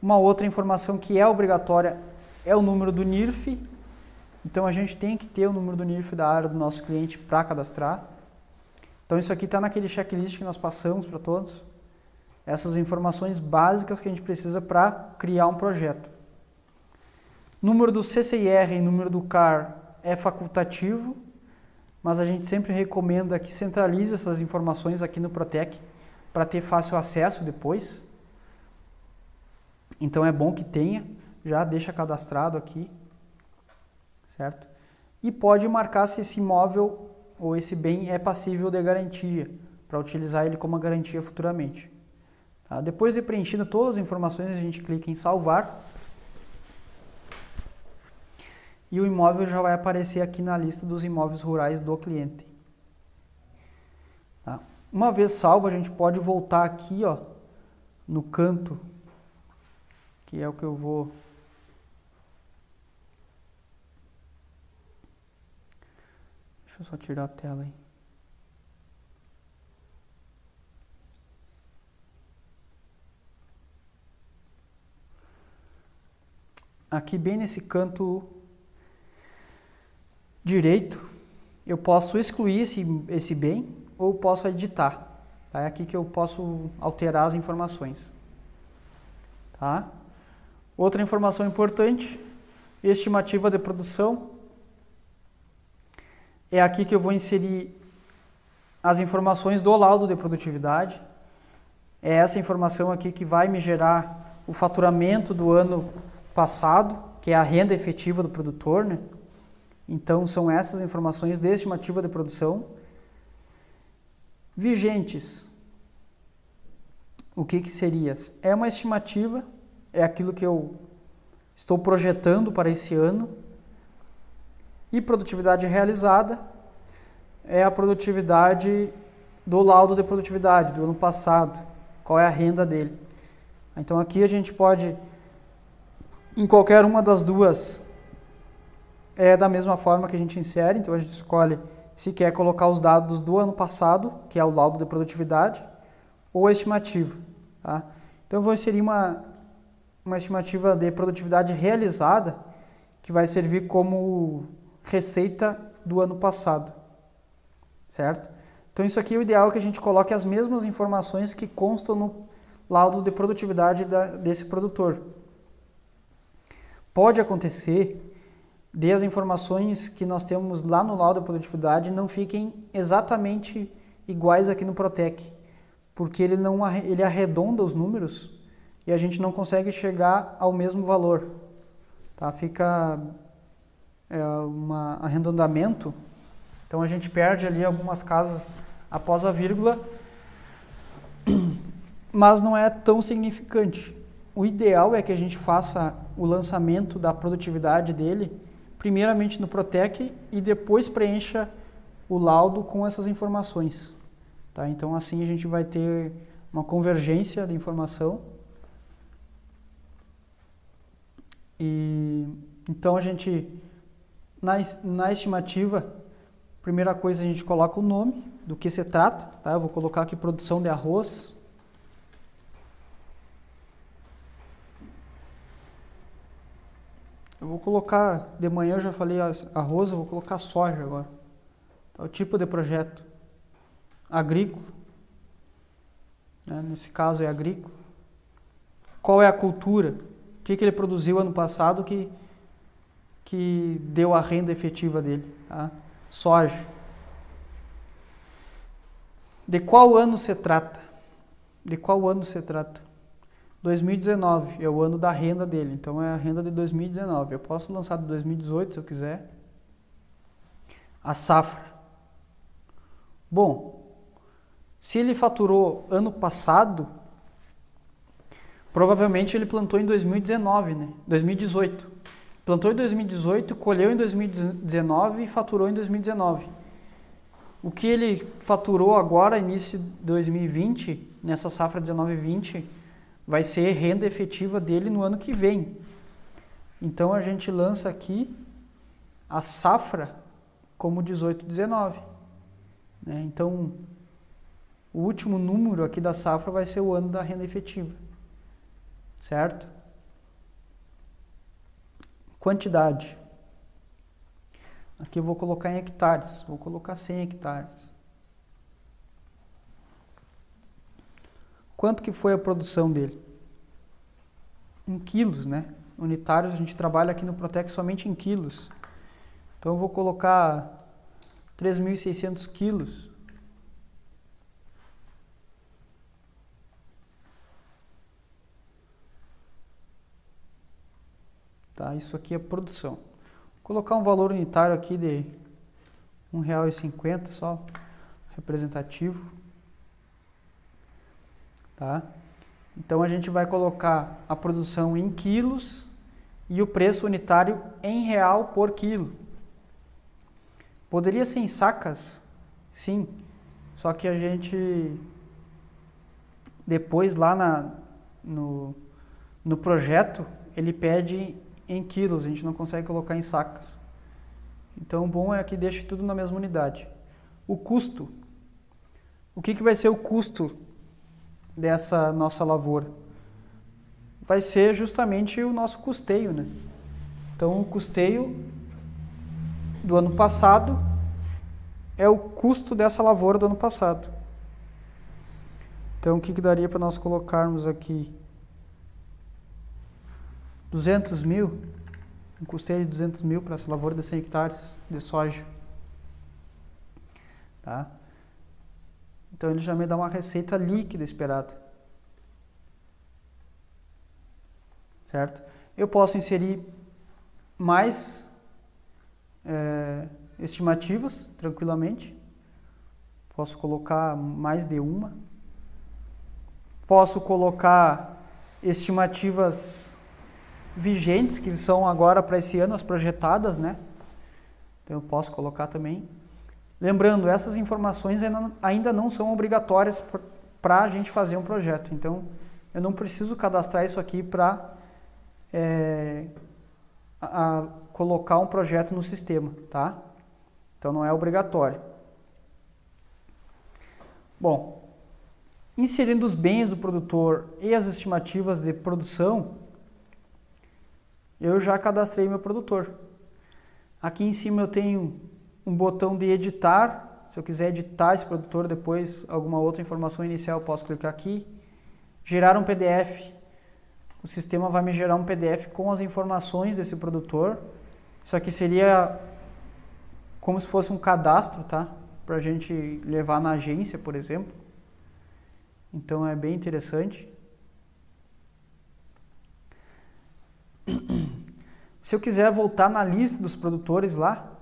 A: Uma outra informação que é obrigatória é o número do NIRF. Então a gente tem que ter o número do NIRF da área do nosso cliente para cadastrar. Então isso aqui está naquele checklist que nós passamos para todos. Essas informações básicas que a gente precisa para criar um projeto. Número do CCIR e número do CAR é facultativo, mas a gente sempre recomenda que centralize essas informações aqui no Protec para ter fácil acesso depois. Então é bom que tenha, já deixa cadastrado aqui, certo? E pode marcar se esse imóvel ou esse bem é passível de garantia, para utilizar ele como garantia futuramente. Tá? Depois de preenchido todas as informações, a gente clica em salvar e o imóvel já vai aparecer aqui na lista dos imóveis rurais do cliente. Tá? Uma vez salvo, a gente pode voltar aqui ó, no canto, que é o que eu vou Deixa eu só tirar a tela aí. Aqui bem nesse canto direito, eu posso excluir esse, esse bem ou posso editar. Tá? É aqui que eu posso alterar as informações. Tá? Outra informação importante, estimativa de produção. É aqui que eu vou inserir as informações do laudo de produtividade. É essa informação aqui que vai me gerar o faturamento do ano passado, que é a renda efetiva do produtor, né? Então são essas informações de estimativa de produção vigentes. O que que seria? É uma estimativa, é aquilo que eu estou projetando para esse ano. E produtividade realizada é a produtividade do laudo de produtividade do ano passado, qual é a renda dele. Então aqui a gente pode, em qualquer uma das duas, é da mesma forma que a gente insere, então a gente escolhe se quer colocar os dados do ano passado, que é o laudo de produtividade, ou a estimativa. Tá? Então eu vou inserir uma, uma estimativa de produtividade realizada, que vai servir como receita do ano passado. Certo? Então isso aqui é o ideal que a gente coloque as mesmas informações que constam no laudo de produtividade da, desse produtor. Pode acontecer de as informações que nós temos lá no laudo de produtividade não fiquem exatamente iguais aqui no Protec, porque ele não ele arredonda os números e a gente não consegue chegar ao mesmo valor, tá? Fica é, um arredondamento, então a gente perde ali algumas casas após a vírgula, mas não é tão significante. O ideal é que a gente faça o lançamento da produtividade dele primeiramente no Protec e depois preencha o laudo com essas informações. Tá? Então assim a gente vai ter uma convergência de informação. E então a gente na, na estimativa, primeira coisa a gente coloca o nome do que se trata, tá? Eu vou colocar aqui produção de arroz. Eu vou colocar, de manhã eu já falei arroz, eu vou colocar soja agora. Tá, o tipo de projeto agrícola, né? nesse caso é agrícola. Qual é a cultura? O que, que ele produziu ano passado que, que deu a renda efetiva dele? Tá? Soja. De qual ano se trata? De qual ano se trata? 2019 é o ano da renda dele, então é a renda de 2019. Eu posso lançar de 2018 se eu quiser. A safra. Bom, se ele faturou ano passado, provavelmente ele plantou em 2019, né? 2018. Plantou em 2018, colheu em 2019 e faturou em 2019. O que ele faturou agora, início de 2020, nessa safra 19-20, vai ser renda efetiva dele no ano que vem. Então a gente lança aqui a safra como 18, 19. Né? Então o último número aqui da safra vai ser o ano da renda efetiva. Certo? Quantidade. Aqui eu vou colocar em hectares, vou colocar 100 hectares. Quanto que foi a produção dele? Em quilos, né? Unitários a gente trabalha aqui no Protec somente em quilos. Então eu vou colocar 3.600 quilos. Tá, isso aqui é produção. Vou colocar um valor unitário aqui de R$ 1,50 só, representativo tá? Então a gente vai colocar a produção em quilos e o preço unitário em real por quilo. Poderia ser em sacas? Sim. Só que a gente depois lá na, no, no projeto ele pede em quilos, a gente não consegue colocar em sacas. Então o bom é que deixe tudo na mesma unidade. O custo. O que, que vai ser o custo dessa nossa lavoura? Vai ser justamente o nosso custeio, né? Então, o custeio do ano passado é o custo dessa lavoura do ano passado. Então, o que, que daria para nós colocarmos aqui? 200 mil, um custeio de 200 mil para essa lavoura de 100 hectares de soja. Tá? Então ele já me dá uma receita líquida esperada. Certo? Eu posso inserir mais é, estimativas tranquilamente. Posso colocar mais de uma. Posso colocar estimativas vigentes, que são agora para esse ano as projetadas, né? Então eu posso colocar também. Lembrando, essas informações ainda não são obrigatórias para a gente fazer um projeto. Então eu não preciso cadastrar isso aqui para é, colocar um projeto no sistema, tá? Então não é obrigatório. Bom, inserindo os bens do produtor e as estimativas de produção, eu já cadastrei meu produtor. Aqui em cima eu tenho um botão de editar. Se eu quiser editar esse produtor depois, alguma outra informação inicial, eu posso clicar aqui. Gerar um PDF. O sistema vai me gerar um PDF com as informações desse produtor isso aqui seria como se fosse um cadastro, tá? Para a gente levar na agência, por exemplo. Então é bem interessante. Se eu quiser voltar na lista dos produtores lá,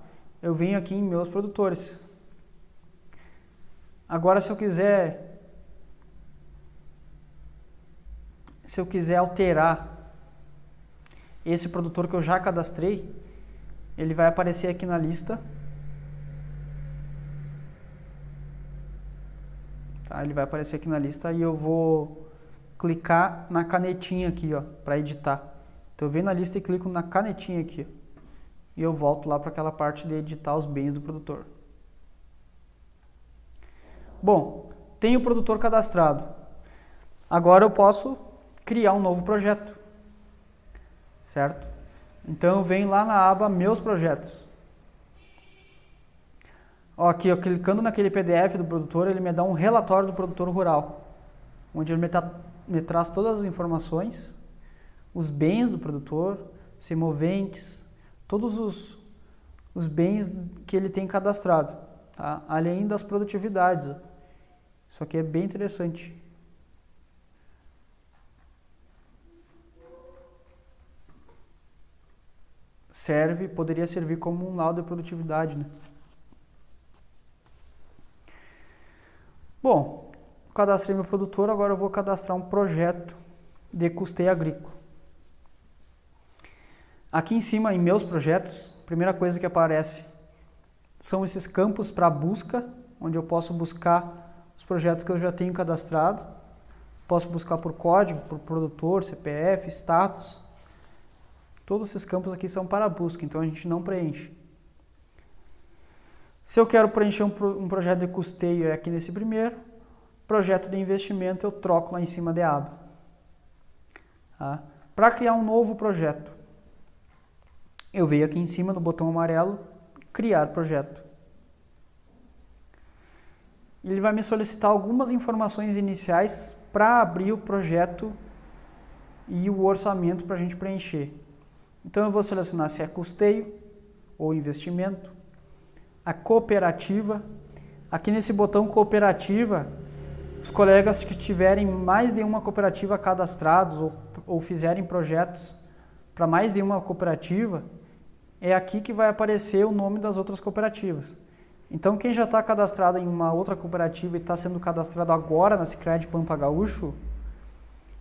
A: eu venho aqui em meus produtores. Agora se eu quiser se eu quiser alterar esse produtor que eu já cadastrei, ele vai aparecer aqui na lista. Tá? Ele vai aparecer aqui na lista e eu vou clicar na canetinha aqui, ó, para editar. Então eu venho na lista e clico na canetinha aqui. E eu volto lá para aquela parte de editar os bens do produtor. Bom, tenho o produtor cadastrado. Agora eu posso criar um novo projeto. Certo? Então eu venho lá na aba Meus Projetos. Ó, aqui, ó, clicando naquele PDF do produtor, ele me dá um relatório do produtor rural, onde ele me, me traz todas as informações, os bens do produtor, semoventes, todos os, os bens que ele tem cadastrado, tá? além das produtividades. Isso aqui é bem interessante. serve, poderia servir como um laudo de produtividade. Né? Bom, cadastrei meu produtor, agora eu vou cadastrar um projeto de custeio agrícola. Aqui em cima, em meus projetos, a primeira coisa que aparece são esses campos para busca, onde eu posso buscar os projetos que eu já tenho cadastrado. Posso buscar por código, por produtor, CPF, status. Todos esses campos aqui são para busca, então a gente não preenche. Se eu quero preencher um, projeto de custeio, é aqui nesse primeiro. Projeto de investimento, eu troco lá em cima de aba. Tá? Para criar um novo projeto, eu venho aqui em cima no botão amarelo, criar projeto. Ele vai me solicitar algumas informações iniciais para abrir o projeto e o orçamento para a gente preencher. Então eu vou selecionar se é custeio ou investimento, a cooperativa. Aqui nesse botão cooperativa, os colegas que tiverem mais de uma cooperativa cadastrados ou, ou fizerem projetos para mais de uma cooperativa, é aqui que vai aparecer o nome das outras cooperativas. Então quem já está cadastrado em uma outra cooperativa e está sendo cadastrado agora na Sicredi Pampa Gaúcho,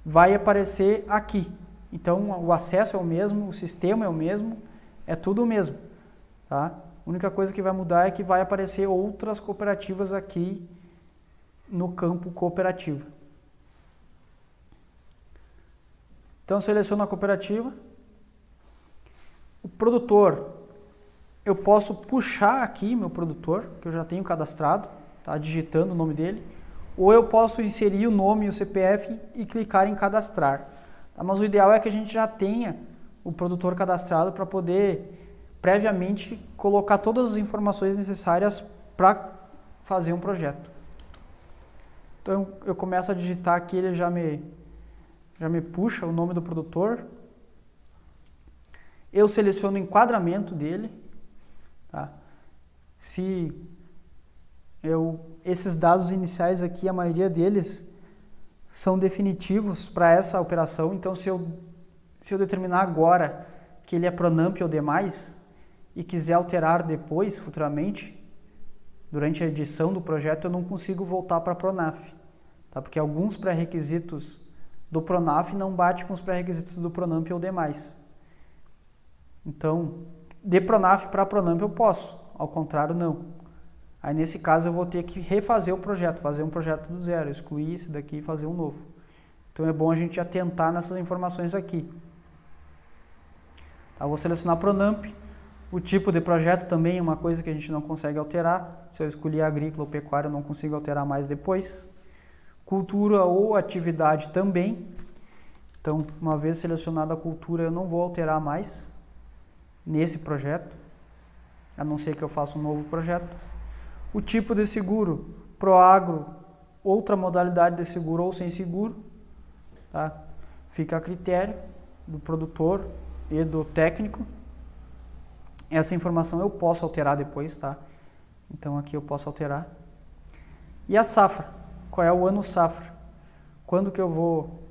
A: vai aparecer aqui. Então o acesso é o mesmo, o sistema é o mesmo, é tudo o mesmo. Tá? A única coisa que vai mudar é que vai aparecer outras cooperativas aqui no campo cooperativo. Então seleciono a cooperativa. Produtor, eu posso puxar aqui meu produtor, que eu já tenho cadastrado, tá? digitando o nome dele, ou eu posso inserir o nome e o CPF e clicar em cadastrar. Tá? Mas o ideal é que a gente já tenha o produtor cadastrado para poder previamente colocar todas as informações necessárias para fazer um projeto. Então eu começo a digitar aqui, ele já me, já me puxa o nome do produtor. Eu seleciono o enquadramento dele, tá? Se eu, esses dados iniciais aqui, a maioria deles são definitivos para essa operação, então se eu, se eu determinar agora que ele é Pronamp ou demais e quiser alterar depois, futuramente, durante a edição do projeto, eu não consigo voltar para Pronaf, tá? porque alguns pré-requisitos do Pronaf não bate com os pré-requisitos do Pronamp ou demais. Então, de Pronaf para Pronamp eu posso, ao contrário não. Aí nesse caso eu vou ter que refazer o projeto, fazer um projeto do zero, excluir esse daqui e fazer um novo. Então é bom a gente atentar nessas informações aqui. Tá, vou selecionar Pronamp. O tipo de projeto também é uma coisa que a gente não consegue alterar. Se eu escolher agrícola ou pecuária, eu não consigo alterar mais depois. Cultura ou atividade também. Então, uma vez selecionada a cultura, eu não vou alterar mais nesse projeto, a não ser que eu faça um novo projeto. O tipo de seguro, Proagro, outra modalidade de seguro ou sem seguro, tá? fica a critério do produtor e do técnico. Essa informação eu posso alterar depois, tá? Então aqui eu posso alterar. E a safra, qual é o ano safra? Quando que eu vou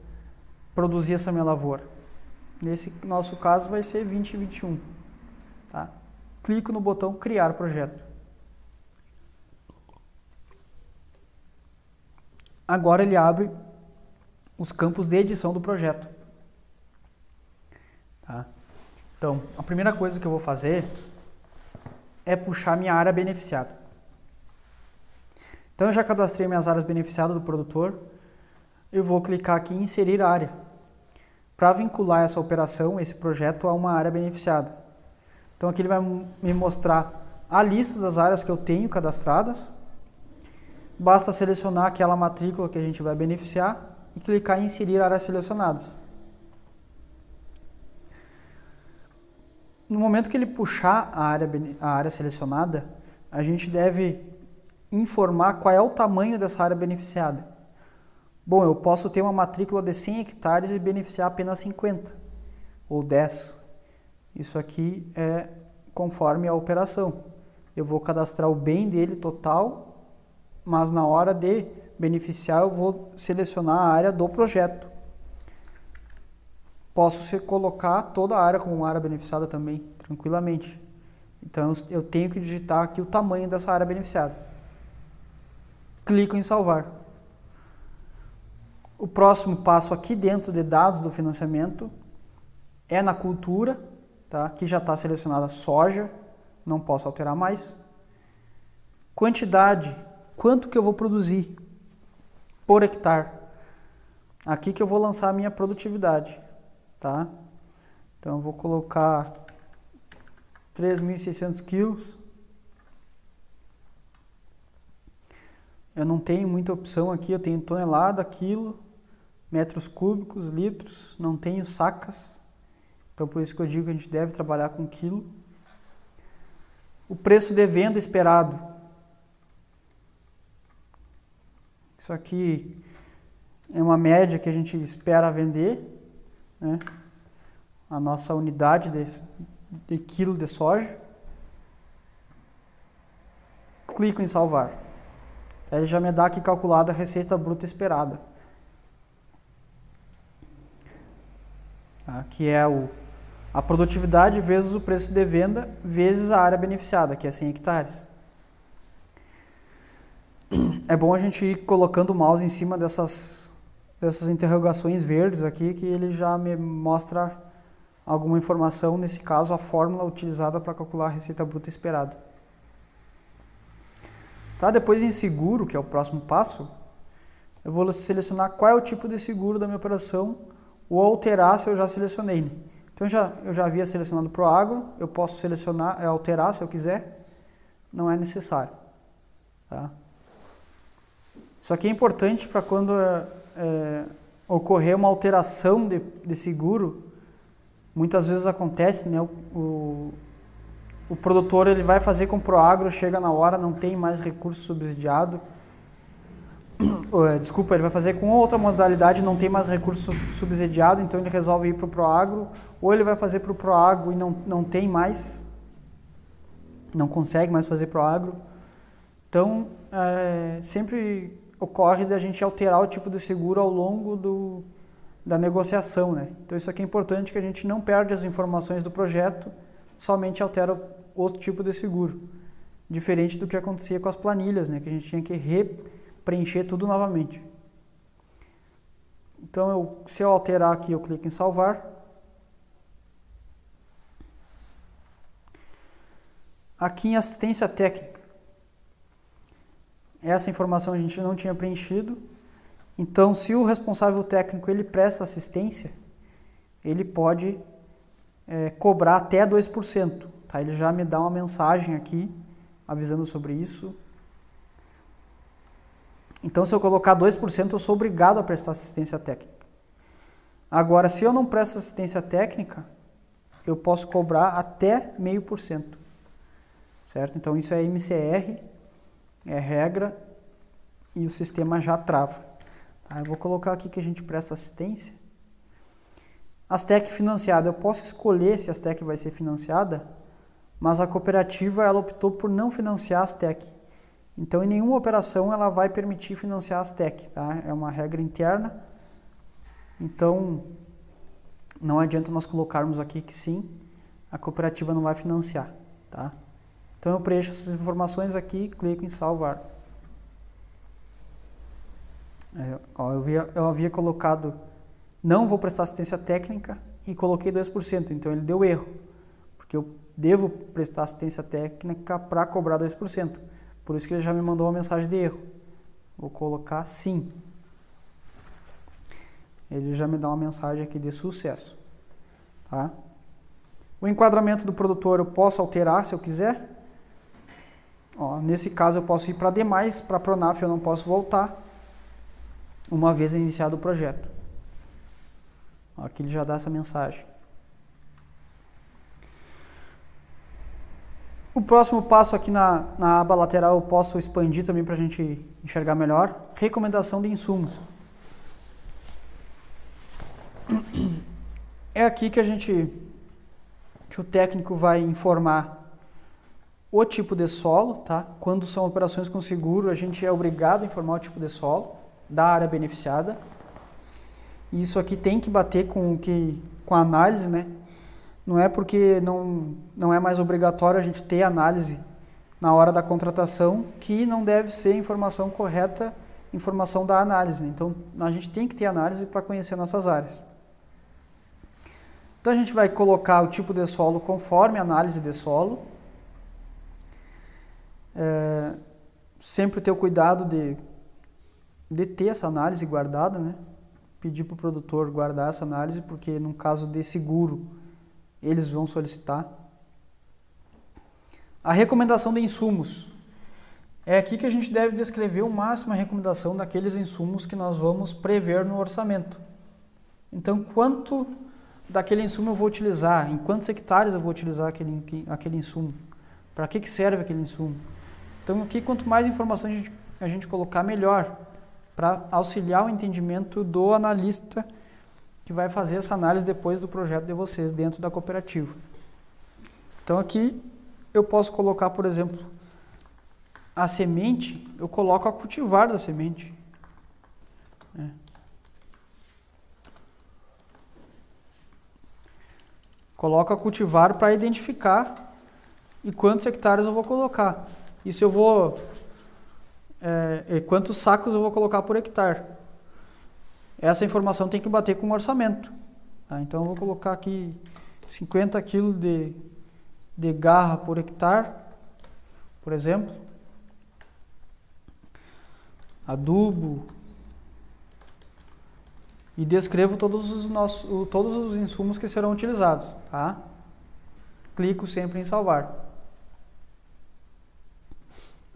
A: produzir essa minha lavoura? Nesse nosso caso vai ser 2021, tá? Clico no botão criar projeto. Agora ele abre os campos de edição do projeto. Tá? Então, a primeira coisa que eu vou fazer é puxar minha área beneficiada. Então, eu já cadastrei minhas áreas beneficiadas do produtor. Eu vou clicar aqui em inserir área para vincular essa operação, esse projeto a uma área beneficiada. Então, aqui ele vai me mostrar a lista das áreas que eu tenho cadastradas basta selecionar aquela matrícula que a gente vai beneficiar e clicar em inserir áreas selecionadas. No momento que ele puxar a área, a área selecionada, a gente deve informar qual é o tamanho dessa área beneficiada. Bom, eu posso ter uma matrícula de 100 hectares e beneficiar apenas 50 ou 10. Isso aqui é conforme a operação. Eu vou cadastrar o bem dele total mas na hora de beneficiar eu vou selecionar a área do projeto. Posso colocar toda a área como área beneficiada também, tranquilamente. Então eu tenho que digitar aqui o tamanho dessa área beneficiada. Clico em salvar. O próximo passo aqui dentro de dados do financiamento é na cultura, tá? que já está selecionada soja, não posso alterar mais. Quantidade quanto que eu vou produzir por hectare. Aqui que eu vou lançar a minha produtividade, tá? Então eu vou colocar 3.600 quilos. Eu não tenho muita opção aqui, eu tenho tonelada, quilo, metros cúbicos, litros, não tenho sacas. Então por isso que eu digo que a gente deve trabalhar com quilo. O preço de venda esperado Isso aqui é uma média que a gente espera vender, né? A nossa unidade de, de quilo de soja. Clico em salvar. Ele já me dá aqui calculada a receita bruta esperada. Aqui é o, a produtividade vezes o preço de venda vezes a área beneficiada, que é 100 hectares é bom a gente ir colocando o mouse em cima dessas, dessas interrogações verdes aqui, que ele já me mostra alguma informação, nesse caso a fórmula utilizada para calcular a receita bruta esperada. Tá? Depois em seguro, que é o próximo passo, eu vou selecionar qual é o tipo de seguro da minha operação ou alterar se eu já selecionei. Então já, eu já havia selecionado o agro, eu posso selecionar, alterar se eu quiser, não é necessário. Tá? Isso aqui é importante para quando é, é, ocorrer uma alteração de, de, seguro. Muitas vezes acontece, né? O, o, o, produtor ele vai fazer com o Proagro, chega na hora, não tem mais recurso subsidiado. desculpa, ele vai fazer com outra modalidade, não tem mais recurso subsidiado, então ele resolve ir para o Proagro, ou ele vai fazer para o Proagro e não, não tem mais, não consegue mais fazer Proagro. Então, é, sempre ocorre da gente alterar o tipo de seguro ao longo do, da negociação, né? Então isso aqui é importante que a gente não perde as informações do projeto, somente altera o tipo de seguro. Diferente do que acontecia com as planilhas, né? Que a gente tinha que preencher tudo novamente. Então, eu, se eu alterar aqui, eu clico em salvar. Aqui em assistência técnica. Essa informação a gente não tinha preenchido. Então, se o responsável técnico ele presta assistência, ele pode é, cobrar até 2%. Tá? Ele já me dá uma mensagem aqui avisando sobre isso. Então, se eu colocar 2%, eu sou obrigado a prestar assistência técnica. Agora, se eu não presto assistência técnica, eu posso cobrar até 0,5%. Certo? Então, isso é MCR, é regra e o sistema já trava. Tá? Eu vou colocar aqui que a gente presta assistência. Astec financiada, eu posso escolher se a Astec vai ser financiada, mas a cooperativa ela optou por não financiar a Astec. Então, em nenhuma operação ela vai permitir financiar a Astec, tá? É uma regra interna. Então, não adianta nós colocarmos aqui que sim, a cooperativa não vai financiar, tá? Então, eu preencho essas informações aqui, clico em salvar. Eu, havia, eu havia colocado não vou prestar assistência técnica e coloquei 2%, então ele deu erro, porque eu devo prestar assistência técnica para cobrar 2%. Por isso que ele já me mandou uma mensagem de erro. Vou colocar sim. Ele já me dá uma mensagem aqui de sucesso. Tá? O enquadramento do produtor eu posso alterar se eu quiser. Ó, nesse caso eu posso ir para demais, para Pronaf eu não posso voltar uma vez iniciado o projeto. Aqui ele já dá essa mensagem. O próximo passo aqui na, na aba lateral eu posso expandir também para a gente enxergar melhor. Recomendação de insumos. É aqui que a gente, que o técnico vai informar o tipo de solo, tá? Quando são operações com seguro, a gente é obrigado a informar o tipo de solo da área beneficiada. E isso aqui tem que bater com que com a análise, né? Não é porque não, não é mais obrigatório a gente ter análise na hora da contratação que não deve ser informação correta, informação da análise. Né? Então, a gente tem que ter análise para conhecer nossas áreas. Então, a gente vai colocar o tipo de solo conforme a análise de solo. É, sempre ter o cuidado de, de ter essa análise guardada, né? pedir para o produtor guardar essa análise, porque no caso de seguro, eles vão solicitar. A recomendação de insumos. É aqui que a gente deve descrever o máximo a recomendação daqueles insumos que nós vamos prever no orçamento. Então, quanto daquele insumo eu vou utilizar? Em quantos hectares eu vou utilizar aquele, aquele insumo? Para que, que serve aquele insumo? Então, aqui, quanto mais informação a gente, a gente colocar, melhor para auxiliar o entendimento do analista que vai fazer essa análise depois do projeto de vocês dentro da cooperativa. Então aqui eu posso colocar, por exemplo, a semente, eu coloco a cultivar da semente. É. Coloco a cultivar para identificar e quantos hectares eu vou colocar. Isso eu vou é, quantos sacos eu vou colocar por hectare. Essa informação tem que bater com o orçamento. Tá? Então eu vou colocar aqui 50 kg de, de garra por hectare, por exemplo. Adubo. E descrevo todos os, nossos, todos os insumos que serão utilizados. Tá? Clico sempre em salvar.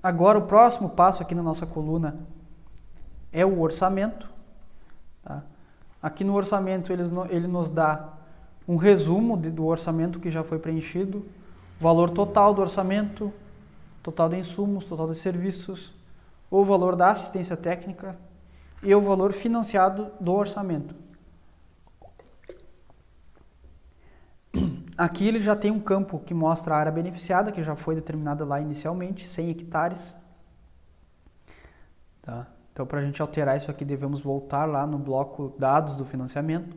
A: Agora, o próximo passo aqui na nossa coluna é o orçamento. Tá? Aqui no orçamento ele, ele nos dá um resumo de, do orçamento que já foi preenchido, valor total do orçamento, total de insumos, total de serviços, o valor da assistência técnica e o valor financiado do orçamento. Aqui ele já tem um campo que mostra a área beneficiada, que já foi determinada lá inicialmente, 100 hectares. Tá? Então, para a gente alterar isso aqui, devemos voltar lá no bloco dados do financiamento.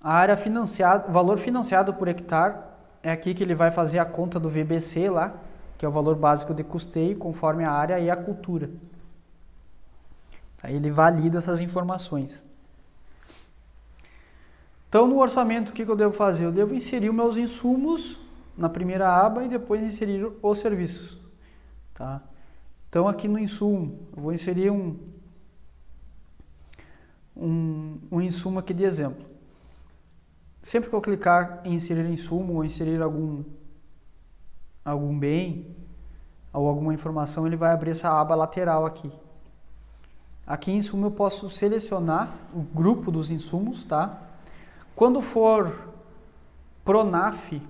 A: A área financiada, valor financiado por hectare, é aqui que ele vai fazer a conta do VBC lá, que é o valor básico de custeio, conforme a área e a cultura. Aí ele valida essas informações. Então, no orçamento, o que eu devo fazer? Eu devo inserir meus insumos na primeira aba e depois inserir os serviços. Tá? Então, aqui no insumo, eu vou inserir um, um, um insumo aqui de exemplo. Sempre que eu clicar em inserir insumo ou inserir algum, algum bem ou alguma informação, ele vai abrir essa aba lateral aqui. Aqui em insumo eu posso selecionar o grupo dos insumos, tá? Quando for Pronaf,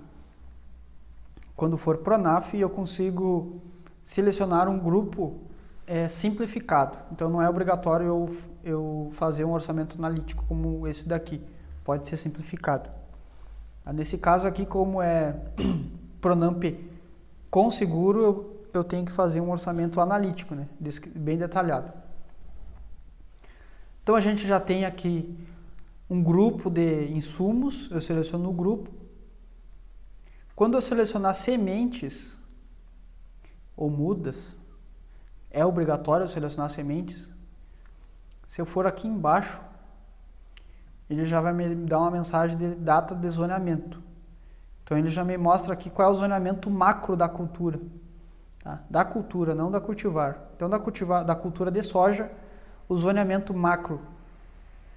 A: quando for Pronaf, eu consigo selecionar um grupo é, simplificado. Então não é obrigatório eu, eu fazer um orçamento analítico como esse daqui. Pode ser simplificado. Ah, nesse caso aqui, como é Pronamp com seguro, eu, eu tenho que fazer um orçamento analítico, né? bem detalhado. Então a gente já tem aqui um grupo de insumos, eu seleciono o grupo. Quando eu selecionar sementes ou mudas, é obrigatório eu selecionar sementes. Se eu for aqui embaixo, ele já vai me dar uma mensagem de data de zoneamento. Então ele já me mostra aqui qual é o zoneamento macro da cultura. Tá? Da cultura, não da cultivar. Então da, cultivar, da cultura de soja, o zoneamento macro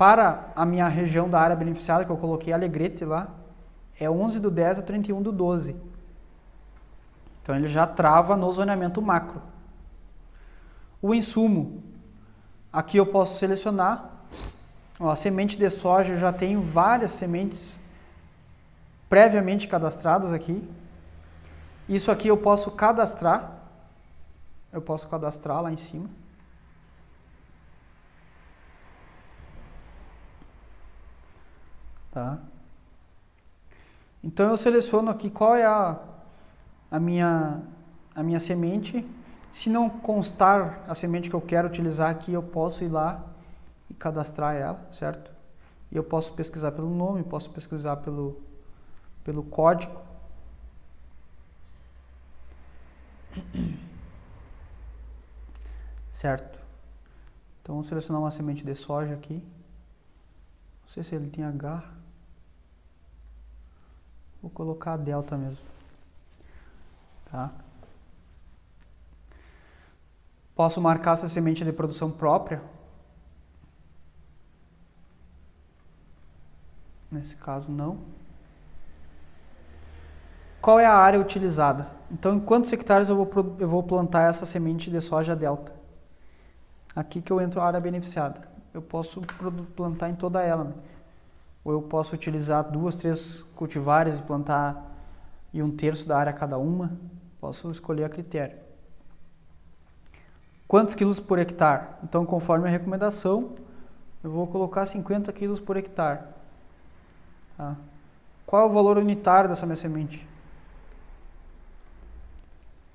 A: para a minha região da área beneficiada, que eu coloquei Alegrete lá, é 11 do 10 a 31 do 12. Então ele já trava no zoneamento macro. O insumo, aqui eu posso selecionar. Ó, a semente de soja, eu já tenho várias sementes previamente cadastradas aqui. Isso aqui eu posso cadastrar. Eu posso cadastrar lá em cima. Tá? Então eu seleciono aqui qual é a, a, minha, a minha semente. Se não constar a semente que eu quero utilizar aqui, eu posso ir lá e cadastrar ela, certo? E eu posso pesquisar pelo nome, posso pesquisar pelo, pelo código. Certo? Então vamos selecionar uma semente de soja aqui. Não sei se ele tem H. Vou colocar delta mesmo. Tá? Posso marcar essa semente de produção própria. Nesse caso, não. Qual é a área utilizada? Então, em quantos hectares eu vou, eu vou plantar essa semente de soja delta? Aqui que eu entro a área beneficiada. Eu posso plantar em toda ela. Né? Ou eu posso utilizar duas, três cultivares e plantar e um terço da área cada uma. Posso escolher a critério. Quantos quilos por hectare? Então, conforme a recomendação, eu vou colocar 50 quilos por hectare. Tá? Qual é o valor unitário dessa minha semente?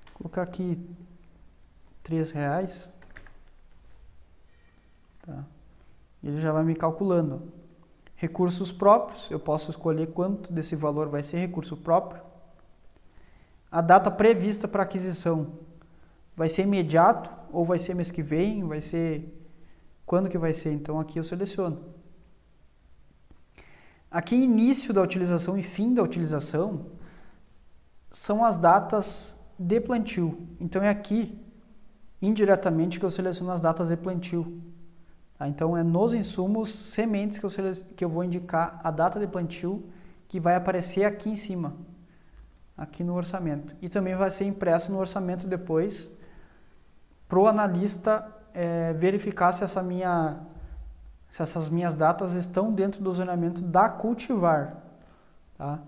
A: Vou colocar aqui três reais. Tá? Ele já vai me calculando. Recursos próprios, eu posso escolher quanto desse valor vai ser recurso próprio. A data prevista para aquisição vai ser imediato ou vai ser mês que vem, vai ser quando que vai ser? Então aqui eu seleciono. Aqui início da utilização e fim da utilização são as datas de plantio. Então é aqui indiretamente que eu seleciono as datas de plantio. Tá? Então, é nos insumos sementes que eu, que eu vou indicar a data de plantio que vai aparecer aqui em cima, aqui no orçamento. E também vai ser impresso no orçamento depois para o analista é, verificar se, essa minha, se essas minhas datas estão dentro do zonamento da cultivar. Tá?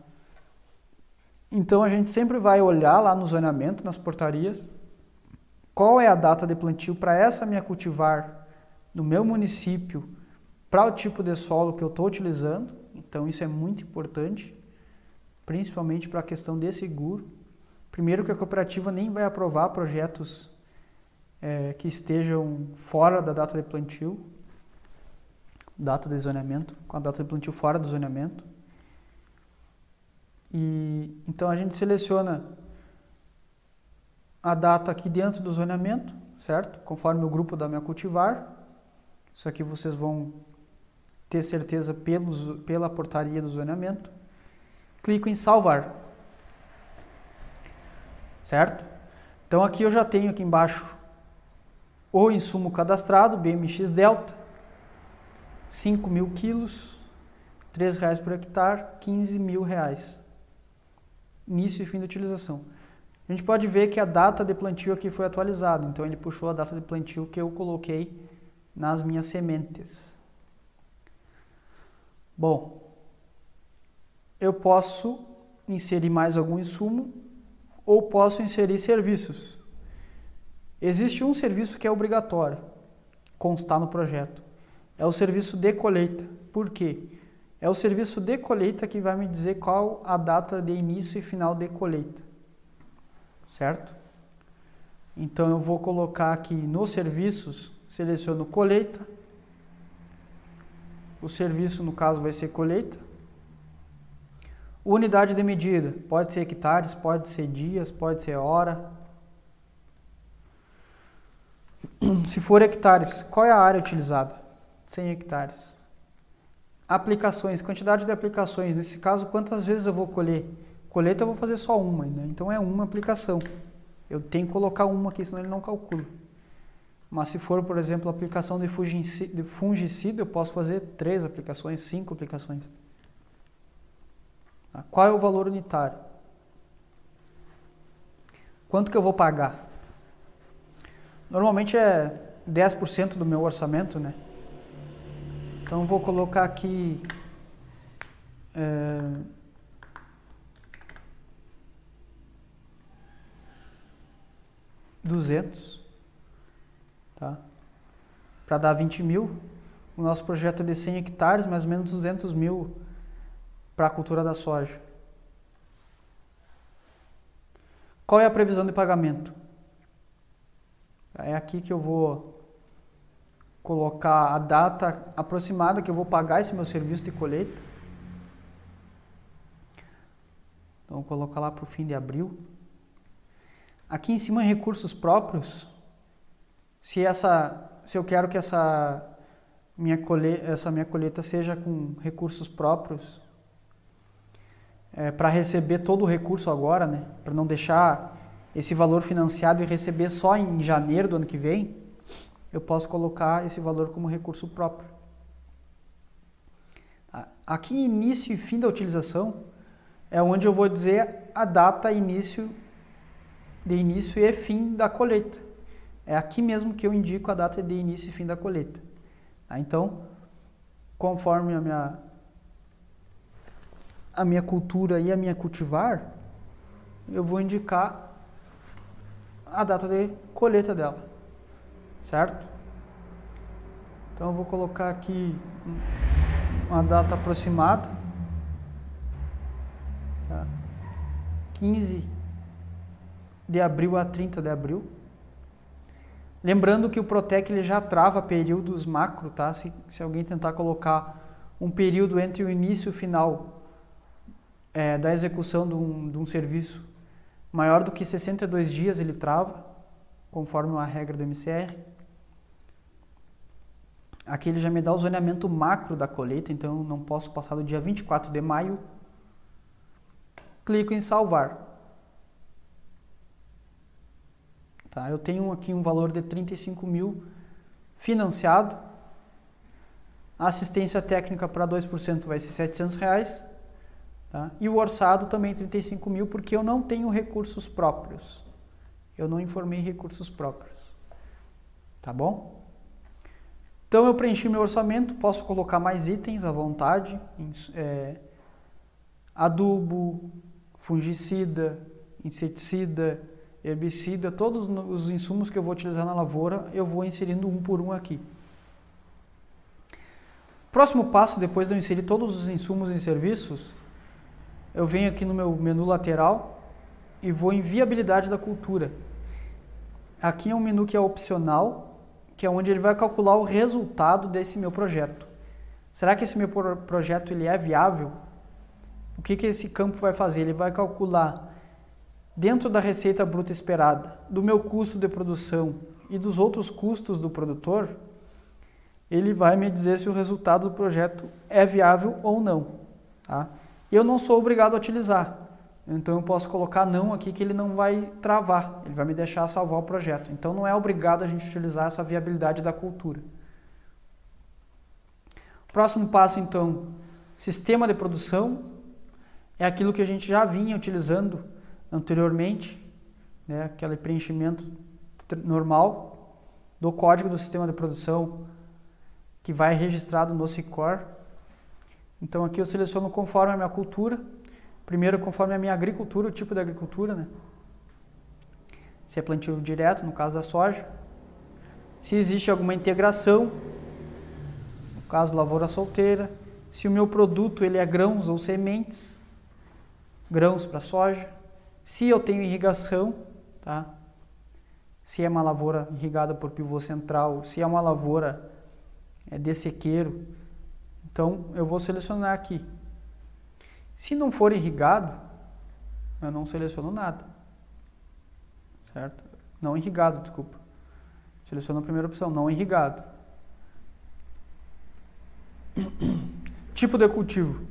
A: Então a gente sempre vai olhar lá no zonamento, nas portarias, qual é a data de plantio para essa minha cultivar no meu município, para o tipo de solo que eu estou utilizando. Então isso é muito importante, principalmente para a questão de seguro. Primeiro que a cooperativa nem vai aprovar projetos é, que estejam fora da data de plantio, data de zoneamento, com a data de plantio fora do zoneamento. E então a gente seleciona a data aqui dentro do zoneamento, certo? Conforme o grupo da minha cultivar. Isso aqui vocês vão ter certeza pelos, pela portaria do zoneamento. Clico em salvar. Certo? Então aqui eu já tenho aqui embaixo o insumo cadastrado, BMX Delta, 5 mil quilos, R$ reais por hectare, 15 mil reais. Início e fim da utilização. A gente pode ver que a data de plantio aqui foi atualizada, então ele puxou a data de plantio que eu coloquei nas minhas sementes. Bom, eu posso inserir mais algum insumo ou posso inserir serviços. Existe um serviço que é obrigatório constar no projeto. É o serviço de colheita. Por quê? É o serviço de colheita que vai me dizer qual a data de início e final de colheita certo? Então eu vou colocar aqui nos serviços, seleciono colheita. O serviço no caso vai ser colheita. Unidade de medida, pode ser hectares, pode ser dias, pode ser hora. Se for hectares, qual é a área utilizada? 100 hectares. Aplicações, quantidade de aplicações. Nesse caso, quantas vezes eu vou colher? Colheita eu vou fazer só uma, né? então é uma aplicação. Eu tenho que colocar uma aqui, senão ele não calcula. Mas se for, por exemplo, aplicação de fungicida, eu posso fazer três aplicações, cinco aplicações. Tá? Qual é o valor unitário? Quanto que eu vou pagar? Normalmente é 10% do meu orçamento, né? Então vou colocar aqui é, 200, tá? Para dar 20 mil, o nosso projeto é de 100 hectares, mais ou menos 200 mil para a cultura da soja. Qual é a previsão de pagamento? É aqui que eu vou colocar a data aproximada que eu vou pagar esse meu serviço de colheita. Então, vou colocar lá para o fim de abril. Aqui em cima, recursos próprios. Se, essa, se eu quero que essa minha, colhe, essa minha colheita seja com recursos próprios, é, para receber todo o recurso agora, né? para não deixar esse valor financiado e receber só em janeiro do ano que vem, eu posso colocar esse valor como recurso próprio. Tá? Aqui, início e fim da utilização, é onde eu vou dizer a data início de início e fim da colheita. É aqui mesmo que eu indico a data de início e fim da colheita. Tá? Então, conforme a minha, a minha cultura e a minha cultivar, eu vou indicar a data de colheita dela, certo? Então eu vou colocar aqui uma data aproximada, tá? 15 de abril a 30 de abril. Lembrando que o Protec ele já trava períodos macro, tá? Se, se alguém tentar colocar um período entre o início e o final é, da execução de um, de um serviço maior do que 62 dias, ele trava, conforme a regra do MCR. Aqui ele já me dá o zoneamento macro da colheita, então eu não posso passar do dia 24 de maio. Clico em salvar. Tá? Eu tenho aqui um valor de 35 mil financiado. Assistência técnica para 2% vai ser 700 reais. Tá? E o orçado também 35 mil, porque eu não tenho recursos próprios. Eu não informei recursos próprios. Tá bom? Então eu preenchi meu orçamento, posso colocar mais itens à vontade. É, adubo, fungicida, inseticida, herbicida, todos os insumos que eu vou utilizar na lavoura, eu vou inserindo um por um aqui. Próximo passo, depois de eu inserir todos os insumos e serviços, eu venho aqui no meu menu lateral e vou em viabilidade da cultura. Aqui é um menu que é opcional, que é onde ele vai calcular o resultado desse meu projeto. Será que esse meu projeto ele é viável? O que, que esse campo vai fazer? Ele vai calcular dentro da receita bruta esperada, do meu custo de produção e dos outros custos do produtor, ele vai me dizer se o resultado do projeto é viável ou não. Tá? Eu não sou obrigado a utilizar, então eu posso colocar não aqui que ele não vai travar, ele vai me deixar salvar o projeto. Então não é obrigado a gente utilizar essa viabilidade da cultura. Próximo passo então, sistema de produção, é aquilo que a gente já vinha utilizando anteriormente, né, aquele preenchimento normal do código do sistema de produção que vai registrado no SICOR. Então aqui eu seleciono conforme a minha cultura, primeiro conforme a minha agricultura, o tipo de agricultura, né? Se é plantio direto, no caso da soja. Se existe alguma integração, no caso lavoura solteira. Se o meu produto ele é grãos ou sementes, grãos para soja. Se eu tenho irrigação, tá? Se é uma lavoura irrigada por pivô central, se é uma lavoura é de sequeiro. Então eu vou selecionar aqui. Se não for irrigado, eu não seleciono nada. Certo? Não irrigado, desculpa. Seleciono a primeira opção, não irrigado. tipo de cultivo.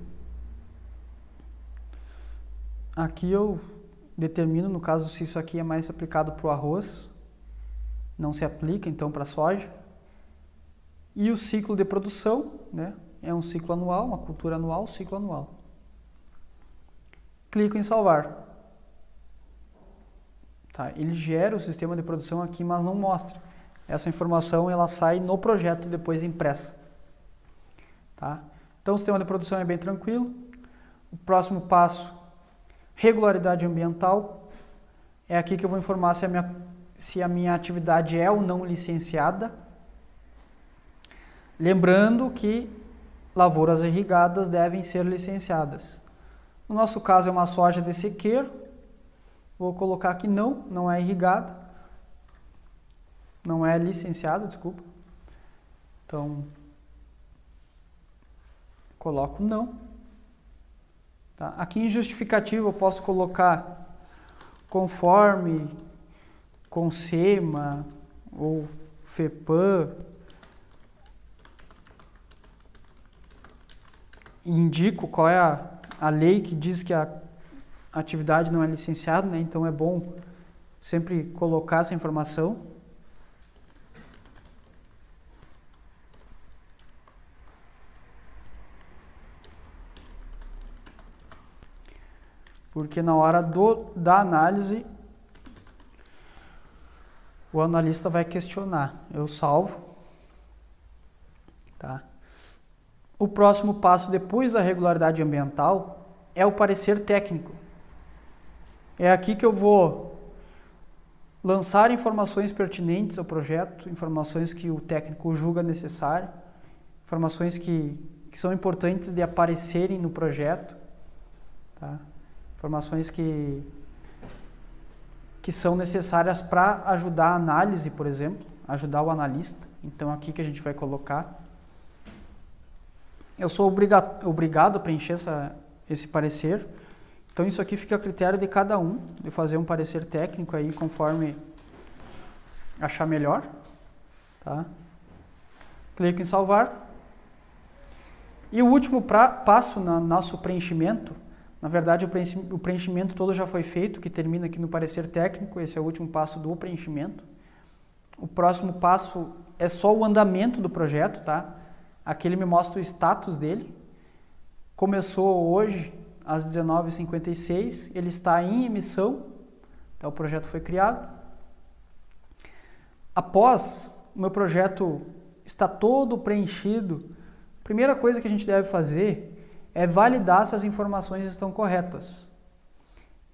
A: Aqui eu determino, no caso, se isso aqui é mais aplicado para o arroz, não se aplica então para a soja. E o ciclo de produção, né? É um ciclo anual, uma cultura anual, ciclo anual. Clico em salvar. Tá, ele gera o sistema de produção aqui, mas não mostra. Essa informação ela sai no projeto depois impressa. Tá? Então o sistema de produção é bem tranquilo. O próximo passo, regularidade ambiental. É aqui que eu vou informar se a minha, se a minha atividade é ou não licenciada. Lembrando que lavouras irrigadas devem ser licenciadas. No nosso caso é uma soja de sequeiro. Vou colocar que não, não é irrigada. Não é licenciada, desculpa. Então, coloco não. Tá? Aqui em justificativo eu posso colocar conforme, com SEMA ou FEPAM, indico qual é a, a lei que diz que a atividade não é licenciada, né? então é bom sempre colocar essa informação. Porque na hora do, da análise, o analista vai questionar. Eu salvo, tá? O próximo passo depois da regularidade ambiental é o parecer técnico. É aqui que eu vou lançar informações pertinentes ao projeto, informações que o técnico julga necessário, informações que, que são importantes de aparecerem no projeto, tá? Informações que, que são necessárias para ajudar a análise, por exemplo, ajudar o analista. Então, aqui que a gente vai colocar eu sou obriga obrigado a preencher essa, esse parecer. Então isso aqui fica a critério de cada um, de fazer um parecer técnico aí conforme achar melhor. Tá? Clico em salvar. E o último pra, passo no nosso preenchimento, na verdade o preenchimento todo já foi feito, que termina aqui no parecer técnico, esse é o último passo do preenchimento. O próximo passo é só o andamento do projeto, tá? Aqui ele me mostra o status dele. Começou hoje às 19h56, ele está em emissão, então o projeto foi criado. Após o meu projeto está todo preenchido, a primeira coisa que a gente deve fazer é validar se as informações estão corretas.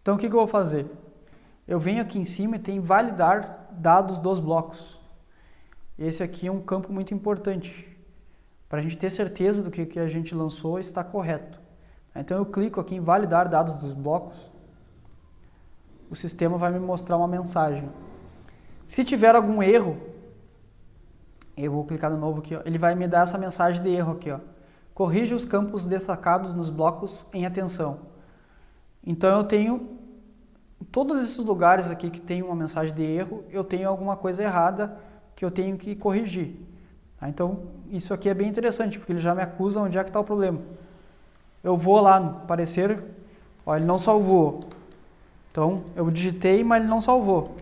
A: Então o que, que eu vou fazer? eu venho aqui em cima e tem validar dados dos blocos. Esse aqui é um campo muito importante para a gente ter certeza do que, que a gente lançou está correto. Então eu clico aqui em validar dados dos blocos, o sistema vai me mostrar uma mensagem. Se tiver algum erro, eu vou clicar de novo aqui, ó, ele vai me dar essa mensagem de erro aqui, ó. Corrija os campos destacados nos blocos em atenção. Então eu tenho todos esses lugares aqui que tem uma mensagem de erro, eu tenho alguma coisa errada que eu tenho que corrigir. Tá? Então isso aqui é bem interessante, porque ele já me acusa onde é que está o problema. Eu vou lá no parecer, ó, ele não salvou. Então eu digitei, mas ele não salvou.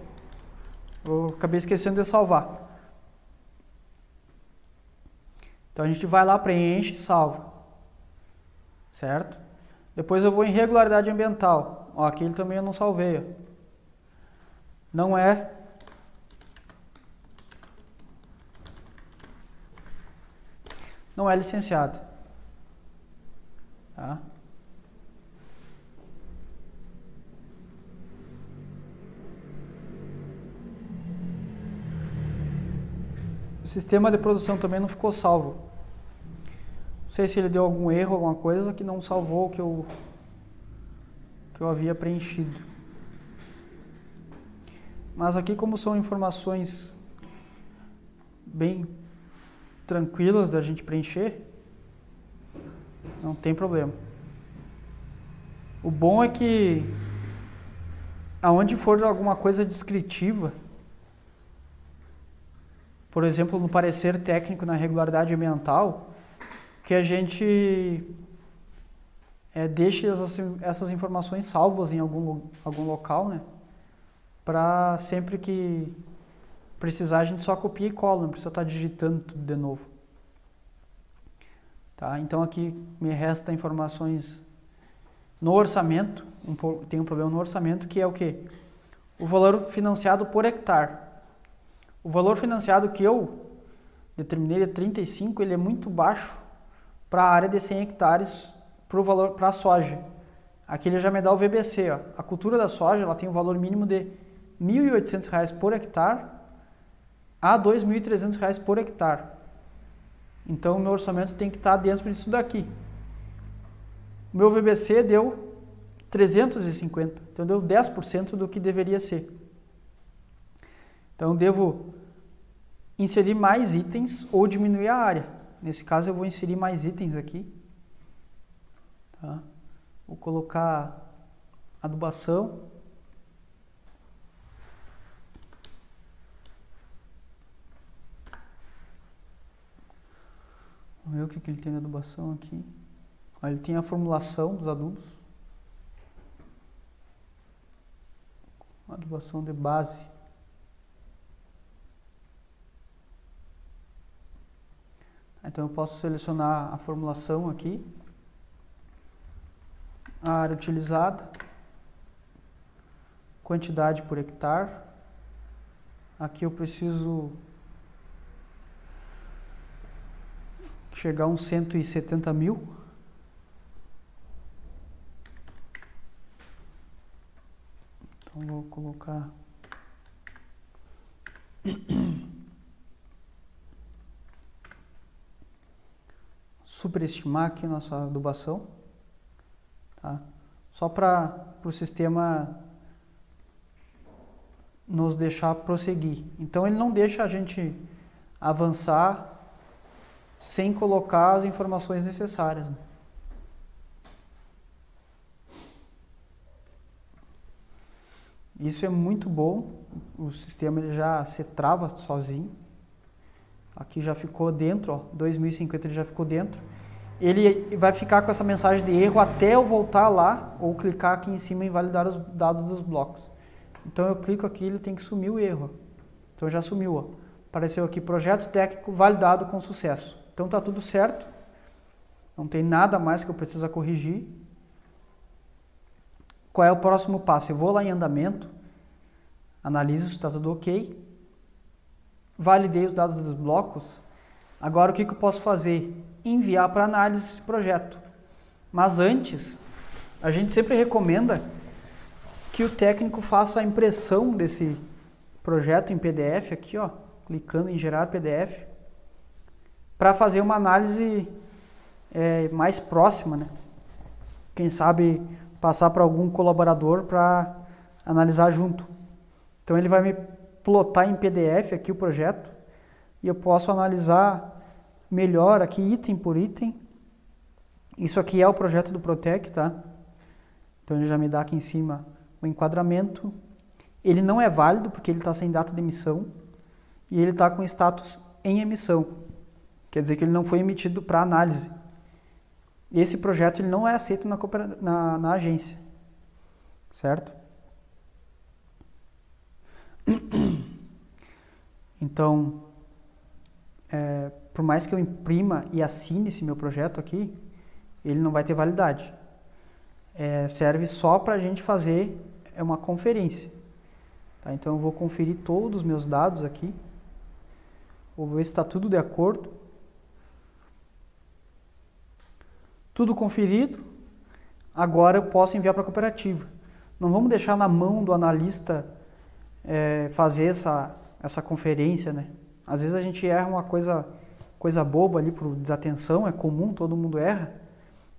A: Eu acabei esquecendo de salvar. Então a gente vai lá, preenche salva. Certo? Depois eu vou em regularidade ambiental. Ó, aquele também eu não salvei. Ó. Não é não é licenciado. Tá? Sistema de produção também não ficou salvo. Não sei se ele deu algum erro, alguma coisa que não salvou o que eu, que eu havia preenchido. Mas aqui como são informações bem tranquilas da gente preencher, não tem problema. O bom é que aonde for alguma coisa descritiva, por exemplo, no parecer técnico na regularidade ambiental, que a gente é, deixe essas, essas informações salvas em algum, algum local, né? Para sempre que precisar, a gente só copia e cola, não precisa estar tá digitando tudo de novo. Tá? Então aqui me resta informações no orçamento, um, tem um problema no orçamento que é o que? O valor financiado por hectare. O valor financiado que eu determinei de 35, ele é muito baixo para a área de 100 hectares para valor para a soja. Aqui ele já me dá o VBC, ó. A cultura da soja, ela tem um valor mínimo de R$ 1.800 por hectare a R$ 2.300 por hectare. Então, o meu orçamento tem que estar dentro disso daqui. O meu VBC deu 350, então deu 10% do que deveria ser. Então, eu devo inserir mais itens ou diminuir a área. Nesse caso, eu vou inserir mais itens aqui. Tá? Vou colocar adubação. Vamos ver o que, que ele tem de adubação aqui. Ele tem a formulação dos adubos. Adubação de base. Então eu posso selecionar a formulação aqui. A área utilizada. Quantidade por hectare. Aqui eu preciso chegar a uns 170 mil. Então vou colocar superestimar aqui nossa adubação, tá? Só para o sistema nos deixar prosseguir. Então ele não deixa a gente avançar sem colocar as informações necessárias. Né? Isso é muito bom, o sistema ele já se trava sozinho. Aqui já ficou dentro, ó, 2050 ele já ficou dentro. Ele vai ficar com essa mensagem de erro até eu voltar lá ou clicar aqui em cima em validar os dados dos blocos. Então eu clico aqui, ele tem que sumir o erro. Então já sumiu, ó. Apareceu aqui projeto técnico validado com sucesso. Então está tudo certo. Não tem nada mais que eu precisa corrigir. Qual é o próximo passo? Eu vou lá em andamento, analiso se está tudo ok, validei os dados dos blocos. Agora o que, que eu posso fazer? Enviar para análise esse projeto. Mas antes, a gente sempre recomenda que o técnico faça a impressão desse projeto em PDF aqui, ó, clicando em gerar PDF, para fazer uma análise é, mais próxima, né? Quem sabe passar para algum colaborador para analisar junto. Então ele vai me plotar em PDF aqui o projeto e eu posso analisar melhor aqui item por item. Isso aqui é o projeto do Protec, tá? Então ele já me dá aqui em cima o enquadramento. Ele não é válido porque ele está sem data de emissão e ele está com status em emissão. Quer dizer que ele não foi emitido para análise. Esse projeto ele não é aceito na, na, na agência, certo? Então, é, por mais que eu imprima e assine esse meu projeto aqui, ele não vai ter validade. É, serve só para a gente fazer uma conferência. Tá? Então, eu vou conferir todos os meus dados aqui, vou ver se está tudo de acordo. Tudo conferido, agora eu posso enviar para a cooperativa. Não vamos deixar na mão do analista é, fazer essa, essa conferência, né? Às vezes a gente erra uma coisa, coisa boba ali por desatenção, é comum, todo mundo erra.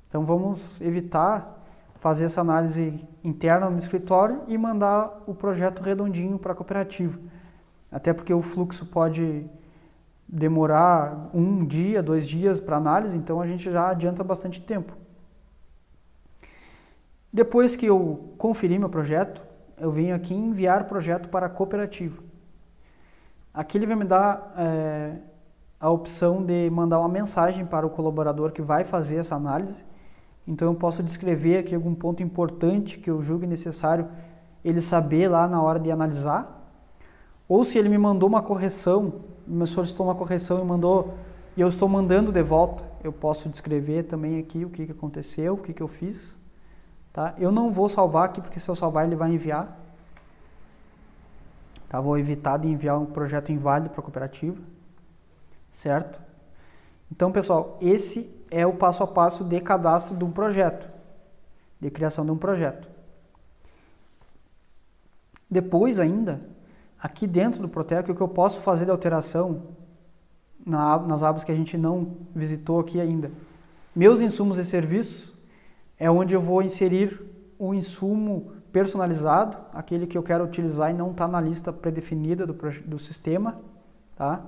A: Então vamos evitar fazer essa análise interna no escritório e mandar o projeto redondinho para a cooperativa. Até porque o fluxo pode demorar um dia, dois dias para análise, então a gente já adianta bastante tempo. Depois que eu conferir meu projeto, eu venho aqui enviar projeto para a cooperativa. Aqui ele vai me dar é, a opção de mandar uma mensagem para o colaborador que vai fazer essa análise. Então eu posso descrever aqui algum ponto importante que eu julgue necessário ele saber lá na hora de analisar. Ou se ele me mandou uma correção me solicitou uma correção e mandou, e eu estou mandando de volta, eu posso descrever também aqui o que, aconteceu, o que, que eu fiz. Tá? Eu não vou salvar aqui, porque se eu salvar ele vai enviar. Tá? Vou evitar de enviar um projeto inválido para a cooperativa. Certo? Então, pessoal, esse é o passo a passo de cadastro de um projeto, de criação de um projeto. Depois ainda, aqui dentro do Protec, o que eu posso fazer de alteração na, nas abas que a gente não visitou aqui ainda. Meus insumos e serviços é onde eu vou inserir o insumo personalizado, aquele que eu quero utilizar e não está na lista predefinida do, do sistema. Tá?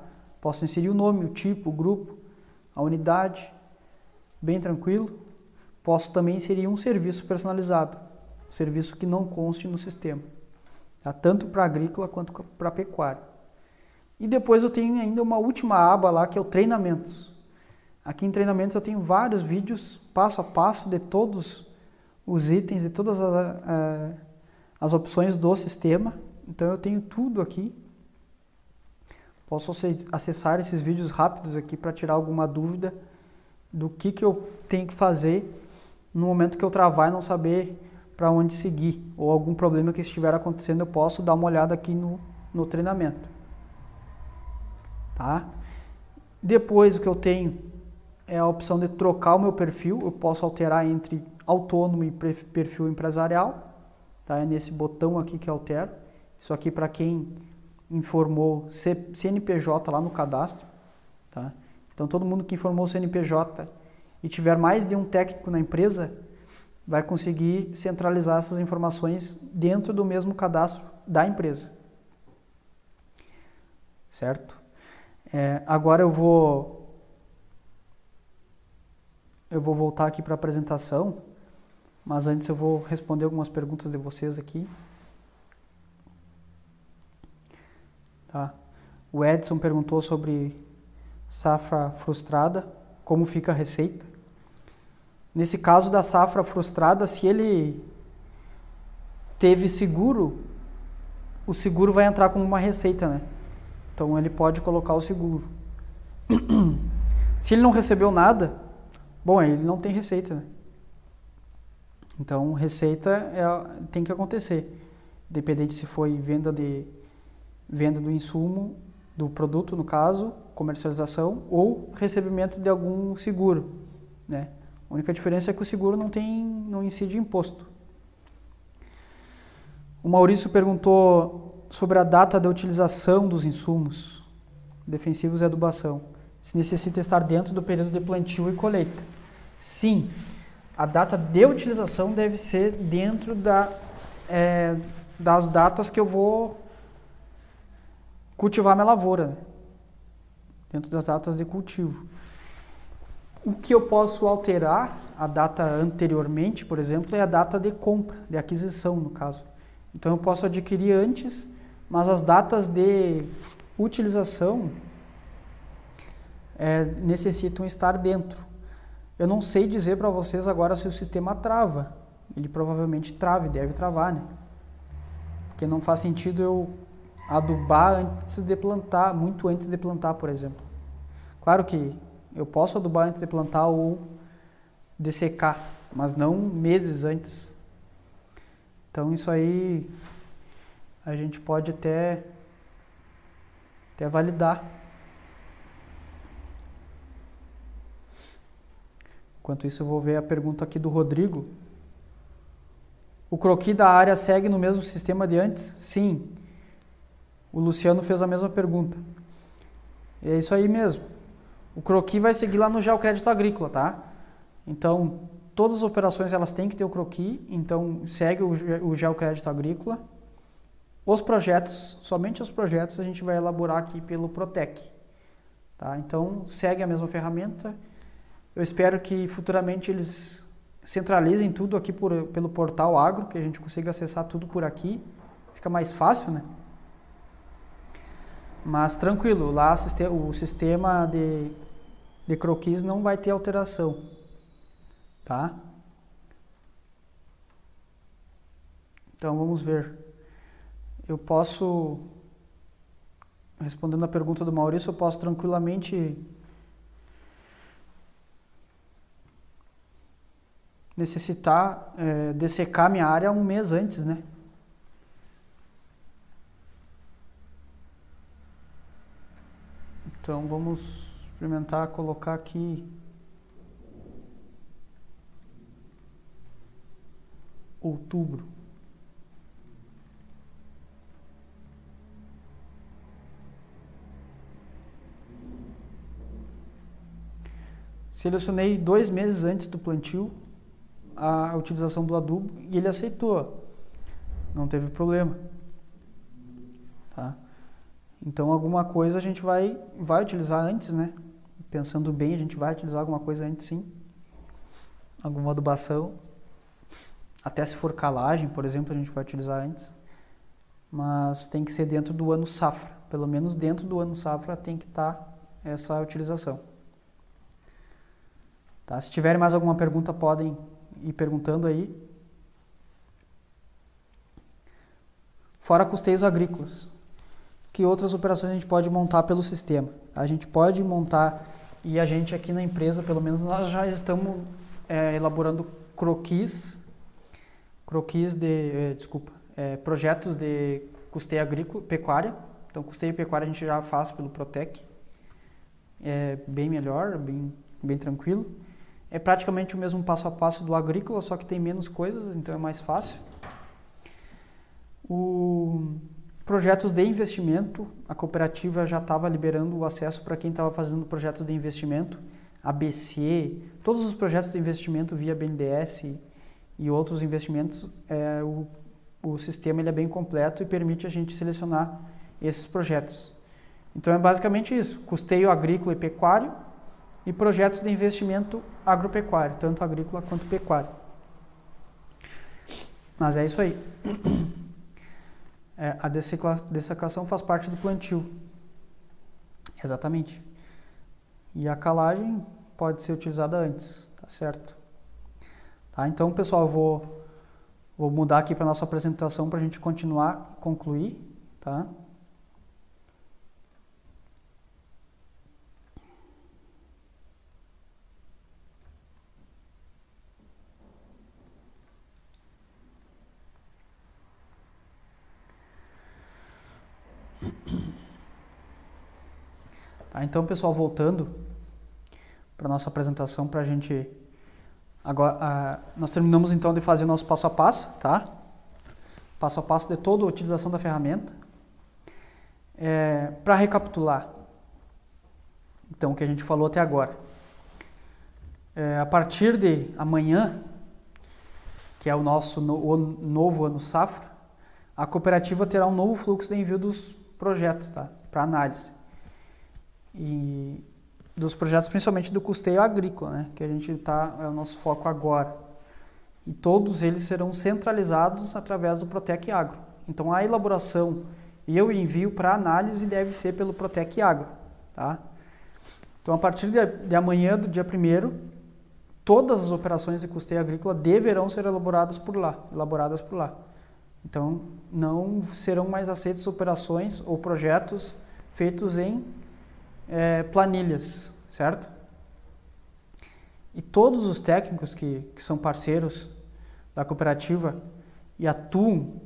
A: Posso inserir o nome, o tipo, o grupo, a unidade, bem tranquilo. Posso também inserir um serviço personalizado, um serviço que não conste no sistema tá? tanto para agrícola quanto para pecuária. E depois eu tenho ainda uma última aba lá que é o treinamentos. Aqui em treinamentos eu tenho vários vídeos passo a passo de todos os itens e todas as, as opções do sistema. Então eu tenho tudo aqui. Posso acessar esses vídeos rápidos aqui para tirar alguma dúvida do que, que eu tenho que fazer no momento que eu travar e não saber para onde seguir, ou algum problema que estiver acontecendo, eu posso dar uma olhada aqui no, no treinamento. Tá? Depois o que eu tenho é a opção de trocar o meu perfil, eu posso alterar entre autônomo e perfil empresarial, tá? É nesse botão aqui que altero. Isso aqui para quem informou CNPJ lá no cadastro, tá? Então todo mundo que informou CNPJ e tiver mais de um técnico na empresa, vai conseguir centralizar essas informações dentro do mesmo cadastro da empresa. Certo? É, agora eu vou eu vou voltar aqui para a apresentação, mas antes eu vou responder algumas perguntas de vocês aqui. Tá? O Edson perguntou sobre safra frustrada, como fica a receita. Nesse caso da safra frustrada, se ele teve seguro, o seguro vai entrar como uma receita, né? Então ele pode colocar o seguro. se ele não recebeu nada, bom, ele não tem receita, né? Então receita é, tem que acontecer, dependente se foi venda de venda do insumo, do produto no caso, comercialização ou recebimento de algum seguro, né? A única diferença é que o seguro não tem, não incide imposto. O Maurício perguntou sobre a data da utilização dos insumos defensivos e adubação. Se necessita estar dentro do período de plantio e colheita. Sim, a data de utilização deve ser dentro da, é, das datas que eu vou cultivar minha lavoura, né? dentro das datas de cultivo. O que eu posso alterar a data anteriormente, por exemplo, é a data de compra, de aquisição, no caso. Então eu posso adquirir antes, mas as datas de utilização é, necessitam estar dentro. Eu não sei dizer para vocês agora se o sistema trava. Ele provavelmente trava, deve travar, né? Porque não faz sentido eu adubar antes de plantar, muito antes de plantar, por exemplo. Claro que eu posso adubar antes de plantar ou dessecar, mas não meses antes. Então isso aí a gente pode até, até validar. Enquanto isso eu vou ver a pergunta aqui do Rodrigo. O croqui da área segue no mesmo sistema de antes? Sim. O Luciano fez a mesma pergunta. É isso aí mesmo. O croqui vai seguir lá no geocrédito agrícola, tá? Então, todas as operações elas têm que ter o croqui, então segue o, o geocrédito agrícola. Os projetos, somente os projetos a gente vai elaborar aqui pelo Protec. Tá? Então, segue a mesma ferramenta. Eu espero que futuramente eles centralizem tudo aqui por, pelo portal Agro, que a gente consiga acessar tudo por aqui. Fica mais fácil, né? Mas tranquilo, lá o sistema de, de croquis não vai ter alteração tá? Então vamos ver. Eu posso, respondendo a pergunta do Maurício, eu posso tranquilamente necessitar é, dessecar minha área um mês antes, né? Então vamos experimentar colocar aqui outubro. Selecionei dois meses antes do plantio a utilização do adubo e ele aceitou. Não teve problema. Então alguma coisa a gente vai, vai utilizar antes, né? Pensando bem, a gente vai utilizar alguma coisa antes sim. Alguma adubação. Até se for calagem, por exemplo, a gente vai utilizar antes. Mas tem que ser dentro do ano safra. Pelo menos dentro do ano safra tem que estar tá essa utilização. Tá? Se tiverem mais alguma pergunta, podem ir perguntando aí. Fora custeios agrícolas. Que outras operações a gente pode montar pelo sistema? A gente pode montar, e a gente aqui na empresa, pelo menos, nós já estamos é, elaborando croquis croquis de, eh, desculpa, é, projetos de custeio agrícola, pecuária. Então, custeio e pecuária a gente já faz pelo Protec. É bem melhor, bem, bem tranquilo. É praticamente o mesmo passo a passo do agrícola, só que tem menos coisas, então é mais fácil. O projetos de investimento, a cooperativa já estava liberando o acesso para quem estava fazendo projetos de investimento, ABC, todos os projetos de investimento via BNDES, e outros investimentos, é, o, o sistema ele é bem completo e permite a gente selecionar esses projetos. Então é basicamente isso: custeio agrícola e pecuário e projetos de investimento agropecuário, tanto agrícola quanto pecuário. Mas é isso aí. É, a dessecação faz parte do plantio. Exatamente. E a calagem pode ser utilizada antes, tá certo? Tá? Então, pessoal, vou, vou mudar aqui para a nossa apresentação para a gente continuar, concluir. Tá? Então, pessoal, voltando para nossa apresentação para a gente Agora, nós terminamos então de fazer o nosso passo a passo, tá? passo a passo de toda a utilização da ferramenta. É, Para recapitular, então, o que a gente falou até agora. É, a partir de amanhã, que é o nosso no, o novo ano safra, a cooperativa terá um novo fluxo de envio dos projetos tá? para análise. E dos projetos principalmente do custeio agrícola, né? que a gente está, é o nosso foco agora. E todos eles serão centralizados através do Protec Agro. Então a elaboração e o envio para análise deve ser pelo Protec Agro. Tá? Então a partir de, de amanhã, do dia 1 todas as operações de custeio agrícola deverão ser elaboradas por lá, elaboradas por lá. Então, não serão mais aceitas operações ou projetos feitos em é, planilhas, certo? E todos os técnicos que, que são parceiros da cooperativa e atuam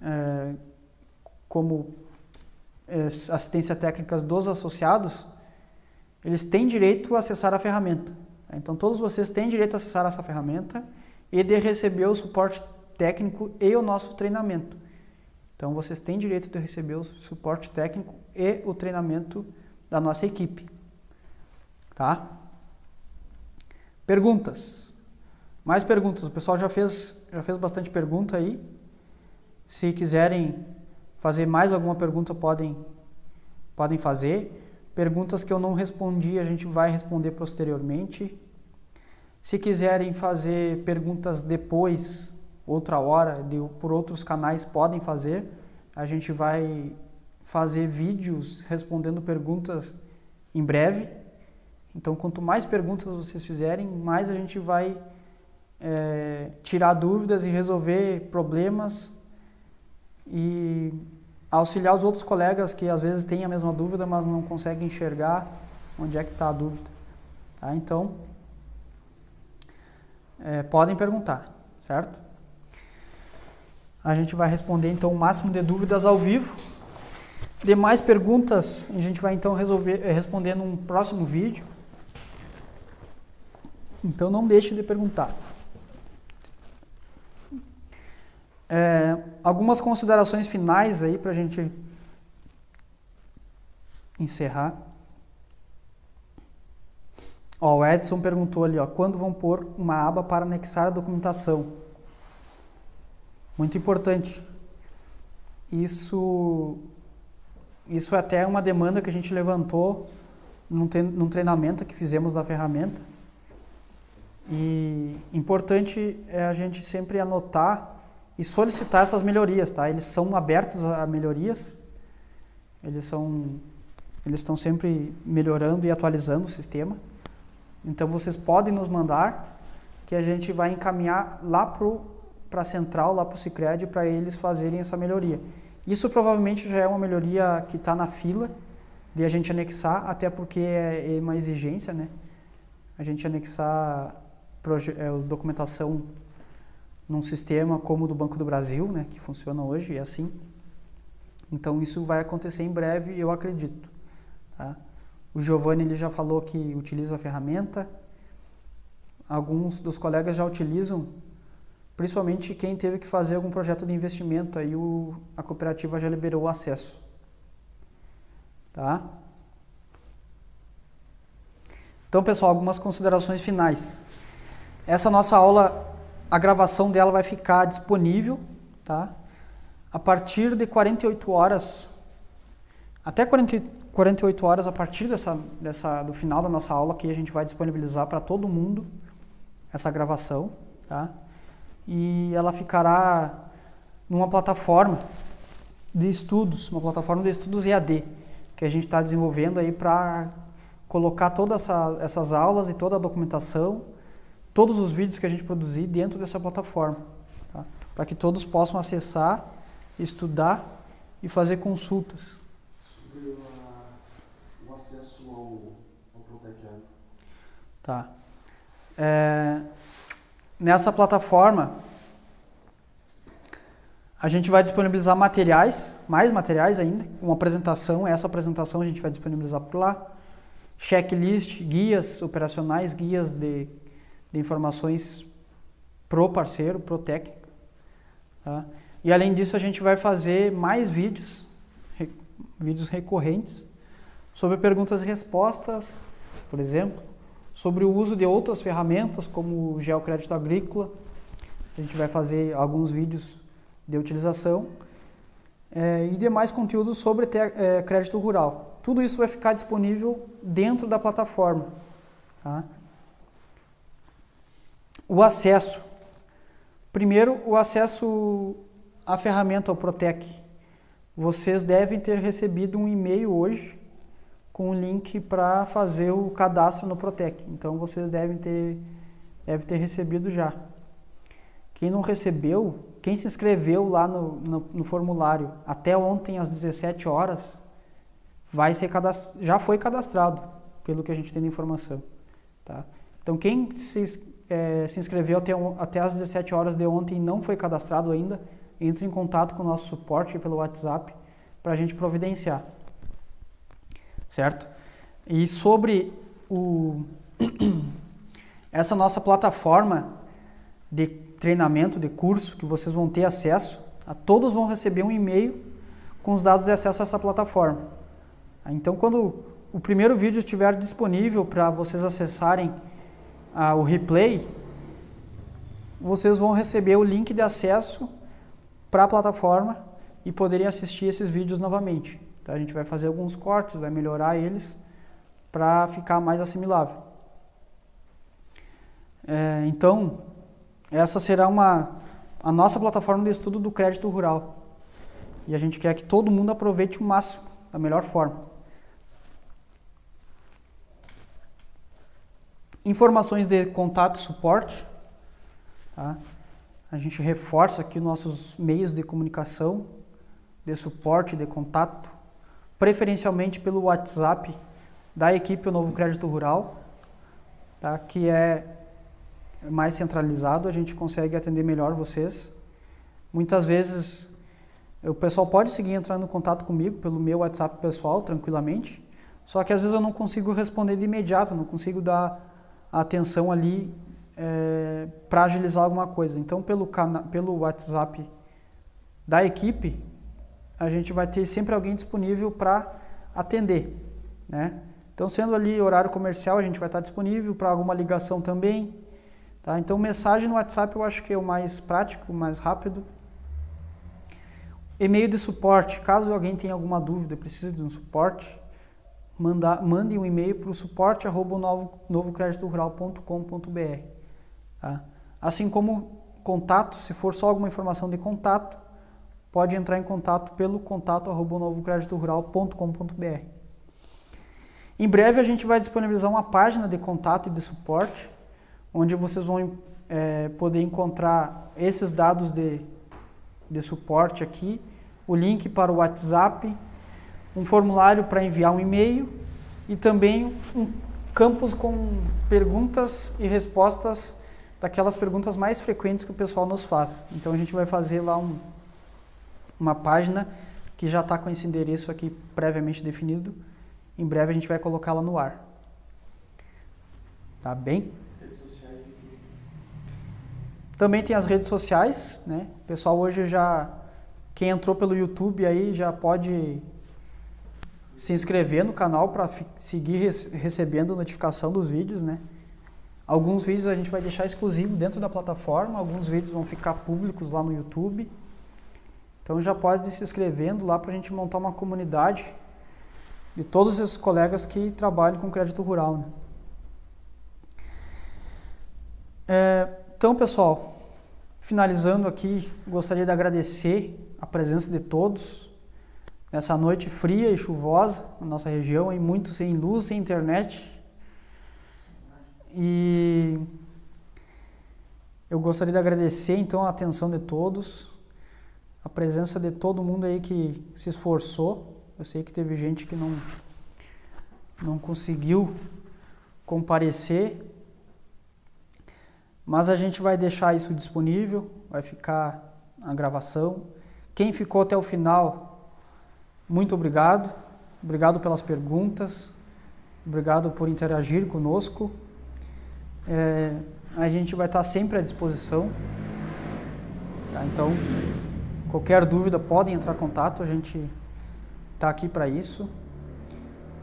A: é, como é, assistência técnica dos associados, eles têm direito a acessar a ferramenta. Então, todos vocês têm direito a acessar essa ferramenta e de receber o suporte técnico e o nosso treinamento. Então, vocês têm direito de receber o suporte técnico e o treinamento da nossa equipe. Tá? Perguntas. Mais perguntas. O pessoal já fez, já fez bastante pergunta aí. Se quiserem fazer mais alguma pergunta, podem, podem fazer. Perguntas que eu não respondi, a gente vai responder posteriormente. Se quiserem fazer perguntas depois, outra hora, de, por outros canais, podem fazer. A gente vai fazer vídeos respondendo perguntas em breve. Então, quanto mais perguntas vocês fizerem, mais a gente vai é, tirar dúvidas e resolver problemas e auxiliar os outros colegas que às vezes têm a mesma dúvida, mas não conseguem enxergar onde é que está a dúvida. Tá? Então, é, podem perguntar, certo? A gente vai responder então o máximo de dúvidas ao vivo. Demais perguntas a gente vai então resolver é, responder num próximo vídeo. Então não deixe de perguntar. É, algumas considerações finais aí para a gente encerrar. Ó, o Edson perguntou ali, ó, quando vão pôr uma aba para anexar a documentação? Muito importante. Isso, isso é até uma demanda que a gente levantou num treinamento que fizemos da ferramenta. E importante é a gente sempre anotar e solicitar essas melhorias, tá? Eles são abertos a melhorias, eles são, eles estão sempre melhorando e atualizando o sistema. Então vocês podem nos mandar que a gente vai encaminhar lá para a central, lá para o Cicred, para eles fazerem essa melhoria. Isso provavelmente já é uma melhoria que está na fila de a gente anexar, até porque é, é uma exigência, né? A gente anexar é, documentação num sistema como o do Banco do Brasil, né, que funciona hoje, é assim. Então isso vai acontecer em breve, eu acredito. Tá? O Giovanni ele já falou que utiliza a ferramenta. Alguns dos colegas já utilizam, principalmente quem teve que fazer algum projeto de investimento, aí o, a cooperativa já liberou o acesso. Tá? Então, pessoal, algumas considerações finais. Essa nossa aula a gravação dela vai ficar disponível, tá? A partir de 48 horas, até 40, 48 horas a partir dessa, dessa, do final da nossa aula que a gente vai disponibilizar para todo mundo essa gravação, tá? E ela ficará numa plataforma de estudos, uma plataforma de estudos EAD, que a gente está desenvolvendo aí para colocar todas essa, essas aulas e toda a documentação todos os vídeos que a gente produzir dentro dessa plataforma, tá? para que todos possam acessar, estudar e fazer consultas.
B: Sobre o acesso ao, ao
A: Tá. É, nessa plataforma, a gente vai disponibilizar materiais, mais materiais ainda, uma apresentação, essa apresentação a gente vai disponibilizar por lá, checklist, guias operacionais, guias de de informações pro parceiro, pro técnico. Tá? E além disso, a gente vai fazer mais vídeos, vídeos recorrentes, sobre perguntas e respostas, por exemplo, sobre o uso de outras ferramentas, como o Geocrédito Agrícola. A gente vai fazer alguns vídeos de utilização é, e demais conteúdos sobre é, crédito rural. Tudo isso vai ficar disponível dentro da plataforma. Tá? O acesso. Primeiro, o acesso à ferramenta, ao Protec. Vocês devem ter recebido um e-mail hoje com o link para fazer o cadastro no Protec. Então, vocês devem ter, devem ter recebido já. Quem não recebeu, quem se inscreveu lá no, no, no formulário até ontem às 17 horas, vai ser já foi cadastrado, pelo que a gente tem de informação. Tá? Então, quem se, é, se inscreveu até, até às 17 horas de ontem e não foi cadastrado ainda, entre em contato com o nosso suporte pelo WhatsApp para a gente providenciar. Certo? E sobre o, essa nossa plataforma de treinamento, de curso que vocês vão ter acesso, a todos vão receber um e-mail com os dados de acesso a essa plataforma. Então, quando o primeiro vídeo estiver disponível para vocês acessarem ah, o replay, vocês vão receber o link de acesso para a plataforma e poderem assistir esses vídeos novamente. Então, a gente vai fazer alguns cortes, vai melhorar eles para ficar mais assimilável. É, então, essa será uma a nossa plataforma de estudo do crédito rural. E a gente quer que todo mundo aproveite o máximo, da melhor forma. Informações de contato e suporte. Tá? A gente reforça aqui nossos meios de comunicação, de suporte, de contato, preferencialmente pelo WhatsApp da equipe O Novo Crédito Rural, tá? que é mais centralizado, a gente consegue atender melhor vocês. Muitas vezes o pessoal pode seguir entrando em contato comigo pelo meu WhatsApp pessoal, tranquilamente, só que às vezes eu não consigo responder de imediato, não consigo dar atenção ali é, para agilizar alguma coisa. Então, pelo, pelo WhatsApp da equipe, a gente vai ter sempre alguém disponível para atender, né? Então, sendo ali horário comercial, a gente vai estar disponível para alguma ligação também, Tá? Então, mensagem no WhatsApp eu acho que é o mais prático, mais rápido. E-mail de suporte, caso alguém tenha alguma dúvida, precise de um suporte, manda, mande um e-mail para o suporte arroba novo. Tá? Assim como contato, se for só alguma informação de contato, pode entrar em contato pelo contato novocreditorural.com.br. Em breve a gente vai disponibilizar uma página de contato e de suporte onde vocês vão é, poder encontrar esses dados de, de suporte aqui, o link para o WhatsApp, um formulário para enviar um e-mail e também um campus com perguntas e respostas daquelas perguntas mais frequentes que o pessoal nos faz. Então a gente vai fazer lá um, uma página que já está com esse endereço aqui previamente definido. Em breve a gente vai colocá-la no ar. Tá bem? Também tem as redes sociais, né? O pessoal hoje já quem entrou pelo YouTube aí já pode se inscrever no canal para seguir recebendo notificação dos vídeos, né? Alguns vídeos a gente vai deixar exclusivo dentro da plataforma, alguns vídeos vão ficar públicos lá no YouTube. Então já pode ir se inscrevendo lá para a gente montar uma comunidade de todos esses colegas que trabalham com crédito rural. Né? É, então, pessoal, finalizando aqui, gostaria de agradecer a presença de todos nessa noite fria e chuvosa na nossa região, e muito sem luz, sem internet. E eu gostaria de agradecer então a atenção de todos, a presença de todo mundo aí que se esforçou. Eu sei que teve gente que não não conseguiu comparecer, mas a gente vai deixar isso disponível, vai ficar a gravação. Quem ficou até o final, muito obrigado. Obrigado pelas perguntas, obrigado por interagir conosco. É, a gente vai estar sempre à disposição. Tá? Então, Qualquer dúvida podem entrar em contato, a gente está aqui para isso.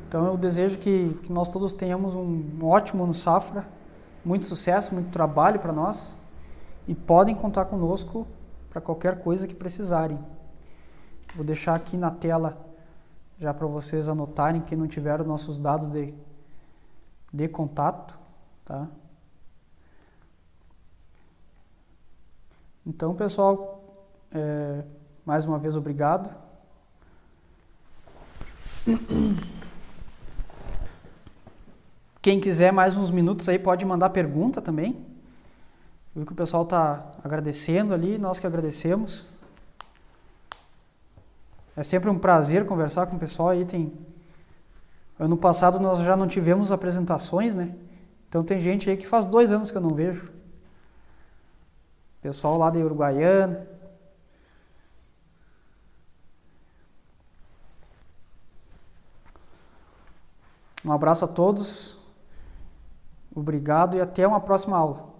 A: Então eu desejo que, que, nós todos tenhamos um ótimo ano safra, muito sucesso, muito trabalho para nós e podem contar conosco para qualquer coisa que precisarem. Vou deixar aqui na tela já para vocês anotarem que não tiveram nossos dados de, de contato, tá? Então, pessoal, é, mais uma vez obrigado. Quem quiser mais uns minutos aí pode mandar pergunta também. Viu que o pessoal está agradecendo ali, nós que agradecemos. É sempre um prazer conversar com o pessoal aí. Tem... Ano passado nós já não tivemos apresentações, né? Então tem gente aí que faz dois anos que eu não vejo. Pessoal lá da Uruguaiana. Um abraço a todos. Obrigado e até uma próxima aula.